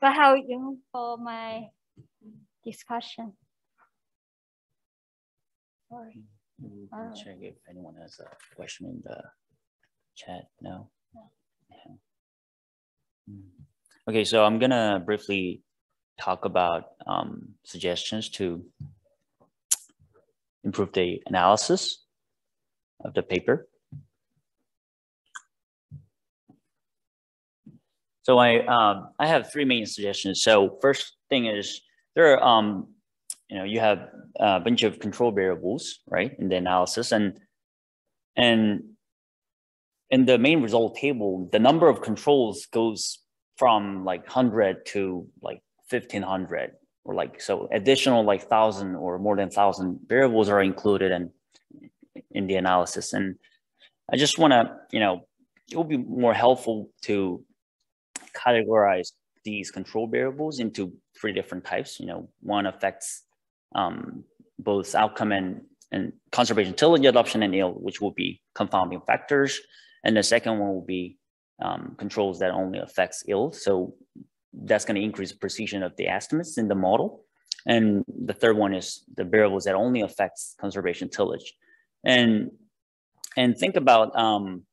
But how you for my discussion? Sorry. We can check if anyone has a question in the chat. No. Yeah. Mm. Okay, so I'm gonna briefly talk about um, suggestions to improve the analysis of the paper. So I um, I have three main suggestions. So first thing is there are, um, you know, you have a bunch of control variables, right, in the analysis, and and in the main result table, the number of controls goes from like hundred to like fifteen hundred, or like so additional like thousand or more than thousand variables are included in in the analysis, and I just want to, you know, it will be more helpful to categorize these control variables into three different types. You know, one affects um, both outcome and, and conservation tillage adoption and yield, which will be confounding factors. And the second one will be um, controls that only affects yield. So that's going to increase precision of the estimates in the model. And the third one is the variables that only affects conservation tillage. And, and think about um,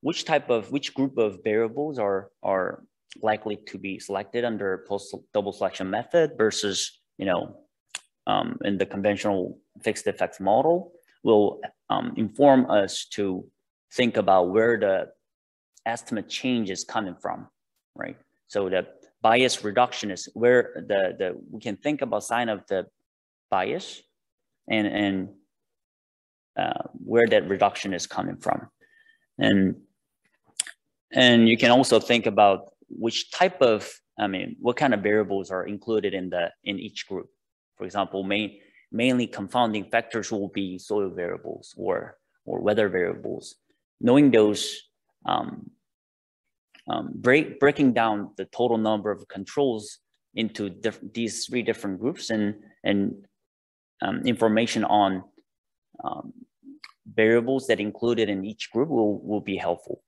which type of, which group of variables are, are likely to be selected under post double selection method versus, you know, um, in the conventional fixed effects model will um, inform us to think about where the estimate change is coming from, right? So the bias reduction is where the, the we can think about sign of the bias and, and uh, where that reduction is coming from. And, and you can also think about which type of, I mean, what kind of variables are included in the in each group. For example, main, mainly confounding factors will be soil variables or, or weather variables. Knowing those, um, um, break, breaking down the total number of controls into these three different groups and, and um, information on um, variables that included in each group will, will be helpful.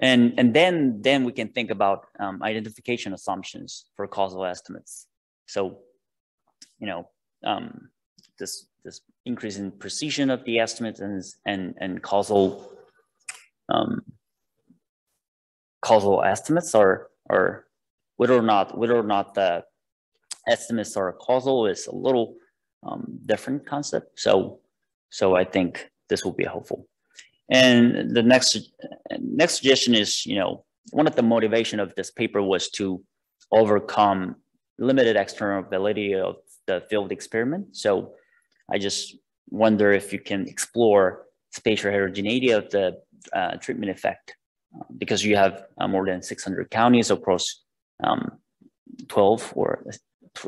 And, and then, then we can think about um, identification assumptions for causal estimates. So, you know, um, this, this increase in precision of the estimates and, and, and causal, um, causal estimates are, are whether or not, whether or not the estimates are causal is a little um, different concept. So, so I think this will be helpful. And the next next suggestion is, you know, one of the motivation of this paper was to overcome limited external validity of the field experiment. So I just wonder if you can explore spatial heterogeneity of the uh, treatment effect because you have uh, more than 600 counties across um, 12 or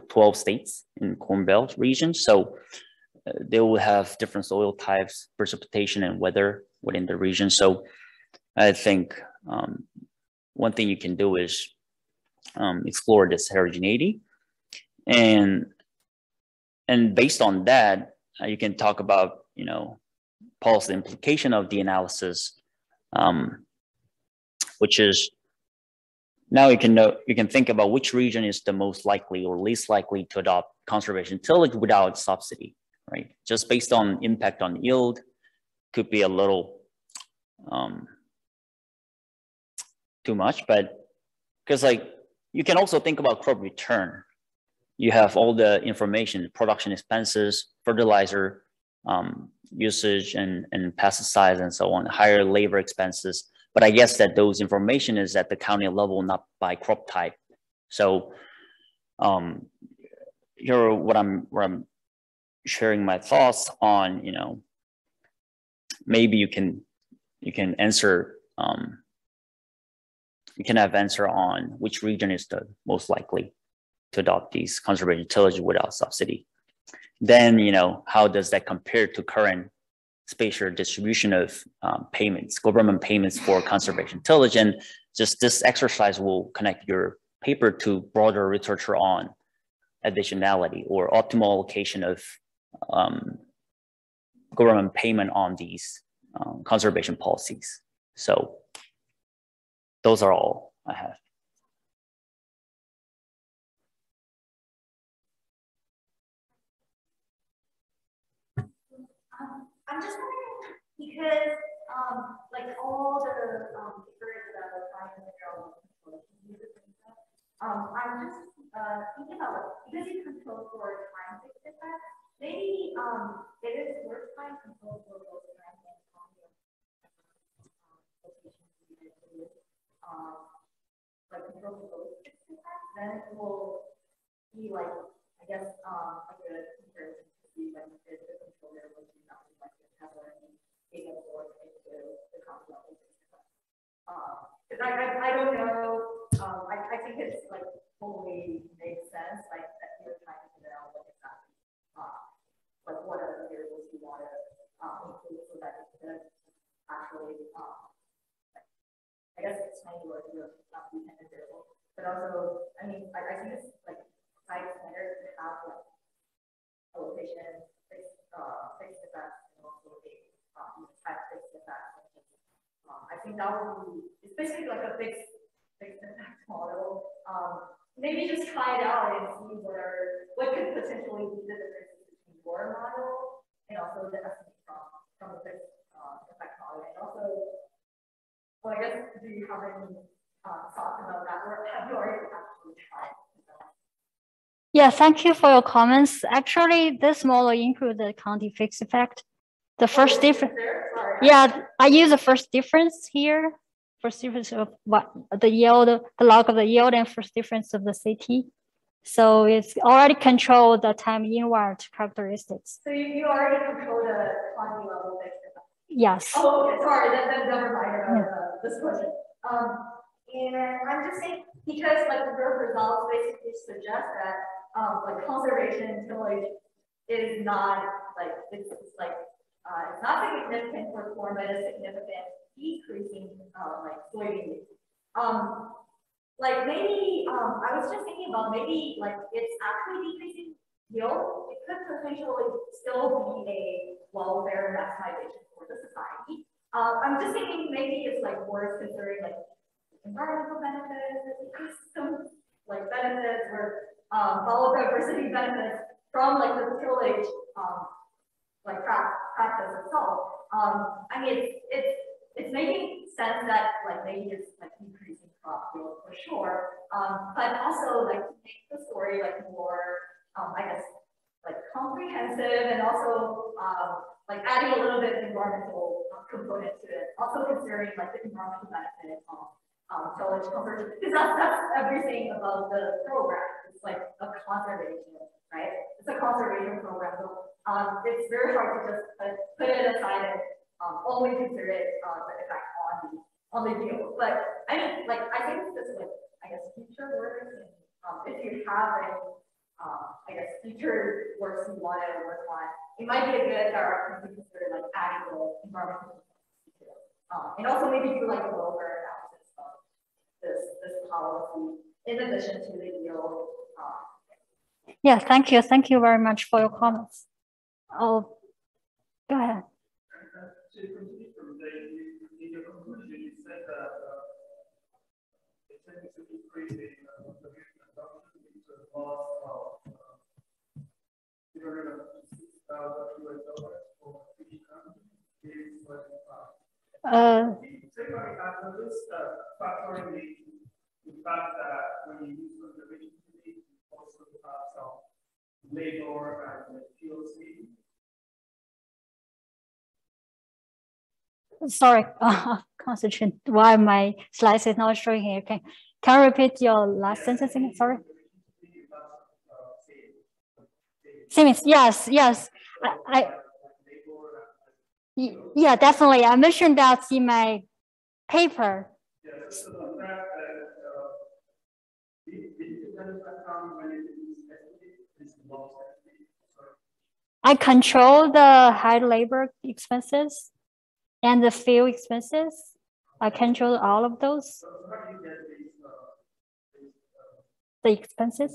12 states in Corn Belt region. So uh, they will have different soil types, precipitation and weather within the region. So I think um, one thing you can do is um, explore this heterogeneity and and based on that uh, you can talk about you know policy implication of the analysis um, which is now you can know you can think about which region is the most likely or least likely to adopt conservation tillage without subsidy right just based on impact on yield could be a little um, too much but because like you can also think about crop return you have all the information, production expenses, fertilizer um, usage and, and pesticides and so on, higher labor expenses. But I guess that those information is at the county level, not by crop type. So um, here what I'm, where I'm sharing my thoughts on, you know, maybe you can, you can answer, um, you can have answer on which region is the most likely to adopt these conservation tillage without subsidy. Then, you know, how does that compare to current spatial distribution of um, payments, government payments for conservation tillage? And just this exercise will connect your paper to broader literature on additionality or optimal allocation of um, government payment on these um, conservation policies. So those are all I have. I'm just wondering because um, like all the um, papers that are trying to draw um, I'm just uh, thinking about because you control for time fixed effect, maybe um, it is worth time control for both time and content um, like control for both fixed effects, then it will be like I guess um, a good comparison to see when the controller will be not have learning being absorbed into the content Because I, I, I don't know, um, I, I think it's like totally makes sense, like that you're trying to figure out what exactly, uh, like what are the variables you want to um, include so that it can actually, um, I guess it's trying to work with not dependent variable, but also, I mean, I, I think it's like high standard to have like a location, fixed, uh, fixed effects, um, fixed effect. That would be, it's basically like a fixed, fixed effect model. Um, maybe just try it out and see what are, what could potentially be the differences between your model and also the estimate from, from the fixed uh, effect model. And also, well, I guess, do you have any uh, thoughts about that or have you already actually tried? Yeah, thank you for your comments. Actually, this model includes the county fixed effect. The first difference, yeah, I use the first difference here. First difference of what the yield, the log of the yield and first difference of the CT. So it's already controlled the time inward characteristics. So you, you already control the quantity level Yes. Oh, okay. Sorry, that, that's never mind uh, this question. Um, and I'm just saying, because like the results basically suggest that um, like conservation tillage is not like, it's, it's like uh, it's not significant for corn, but a significant decreasing uh, like soybean. Um, like maybe um, I was just thinking about maybe like it's actually decreasing yield. It could potentially still be a welfare maximization for the society. Uh, I'm just thinking maybe it's like worth considering like environmental benefits, some like benefits or um, biodiversity benefits from like the tillage um, like practice itself. Um, I mean, it's, it's, it's making sense that like maybe it's like increasing crop yield for sure. Um, but also like to make the story like more, um, I guess, like comprehensive and also um, like adding a little bit of environmental component to it. Also considering like the environmental benefit of um, tillage conservation, because that's, that's everything about the program. It's like a conservation, right? It's a conservation program. So um, it's very hard to just put it aside and um, only consider it uh, the effect on the on the yield. But I mean, like I think this is like I guess future work. And, um, if you have any, um, I guess future works you want to work on, it might be a good direction to consider like adding environmental um, and also maybe do like a lower analysis of this, this policy in addition to the yield. Um, yeah, thank you. Thank you very much for your comments. Oh, go ahead. Uh, it's tends to increase the contribution adoption because loss of 306,000 US dollars for each country is what Secondly, after this factor in the, the fact that when you use conservation also have some labor and PLC. Sorry, concentration. Why my slides is not showing here? Can can repeat your last sentence again? Sorry. Siemens, yes, yes. I, I yeah, definitely. I mentioned that in my paper. I control the high labor expenses and the field expenses. I control all of those. The expenses.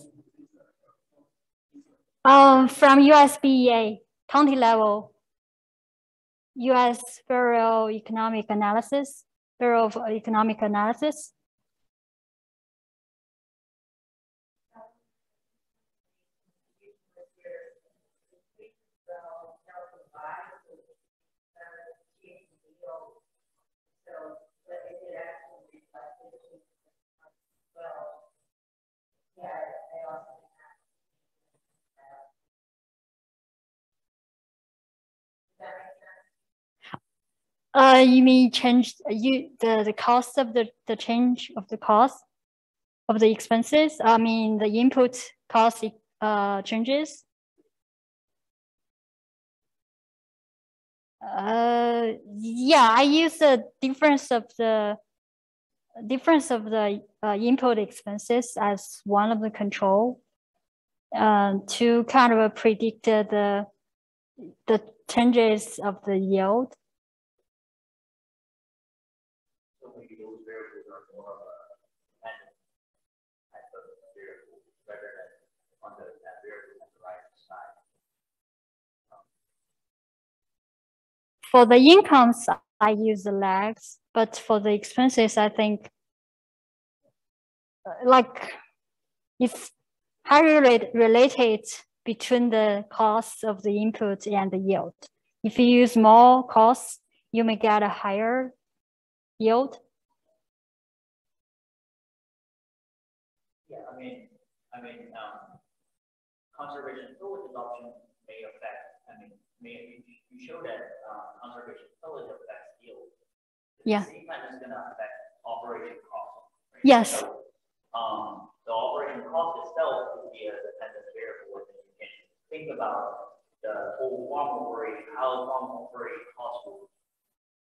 Um, from USBEA, county level US Bureau Economic Analysis, Bureau of Economic Analysis. Uh, you mean change you the the cost of the the change of the cost of the expenses? I mean the input cost uh changes. Uh, yeah, I use the difference of the difference of the uh, input expenses as one of the control uh, to kind of predict the the changes of the yield. For the incomes, I use the lags, but for the expenses, I think uh, like it's highly related between the cost of the input and the yield. If you use more costs, you may get a higher yield. Yeah, I mean, I mean, um, conservation tillage adoption may affect, I mean, may you show that uh, conservation affects yield. Yeah. same time, it's going to affect operation cost. Right? Yes. So, um, the operation cost itself will be a dependent variable, you can think about the whole farm operation, how farm operation cost will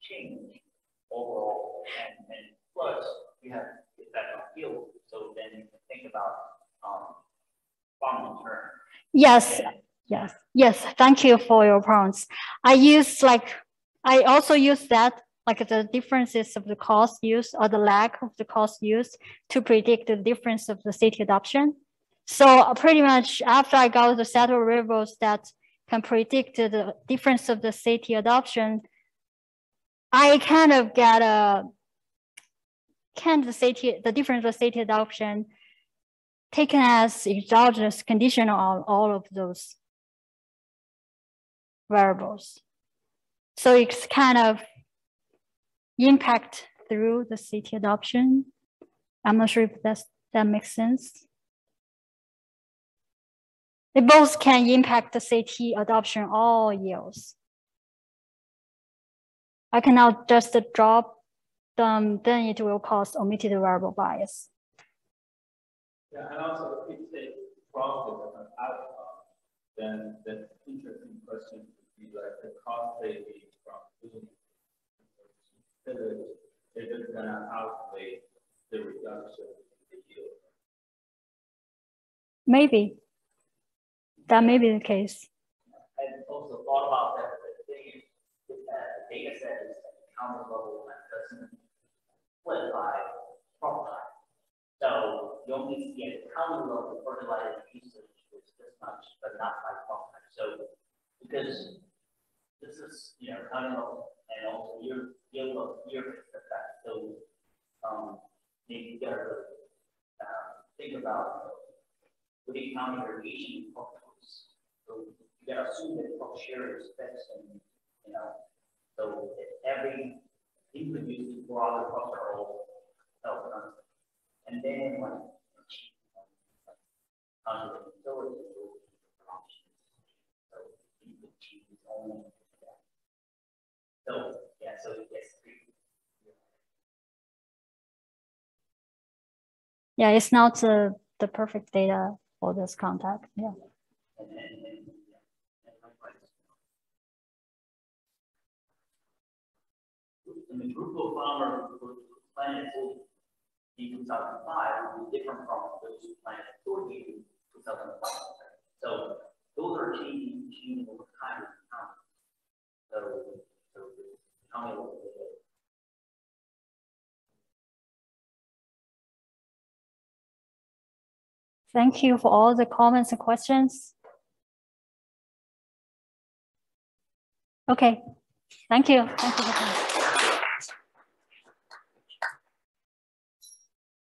change overall, and, and plus you have the effect on yield. So then you can think about um, farm return. Yes. And, Yes, yes, thank you for your points. I use like, I also use that, like the differences of the cost used or the lack of the cost used to predict the difference of the CT adoption. So uh, pretty much after I got the set of variables that can predict the difference of the CT adoption, I kind of get a, can the CT, the difference of CT adoption taken as exogenous condition on all of those variables. So it's kind of impact through the CT adoption. I'm not sure if that's, that makes sense. It both can impact the CT adoption or yields. I cannot just drop them, then it will cause omitted variable bias. Yeah, and also if they profit as an outcome, then the interesting question be like the cost saving from doing it. It's gonna outweigh the reduction in the yield. Maybe. That may be the case. And also thought about that, the thing is, with that the data set is counter level and doesn't split by crop type. So you only see at the counter level fertilizer usage is this much, but not by crop type. So because this is, you know, kind of, and also year, year of year effect. So um, maybe you gotta uh, think about would it count irrigation crop types? So you gotta assume that share is fixed and, you know, so every other crops are all self And then when under the options. So input change is only So yeah, so yes. Yeah, it's not uh, the perfect data for this contact. Yeah. And then, and, yeah, and likewise. And the group of farmers who planted in 2005 will be different from those who planted in 2005. So those are changing, changing over time with the county. So, so the county will Thank you for all the comments and questions. Okay, thank you. Thank you.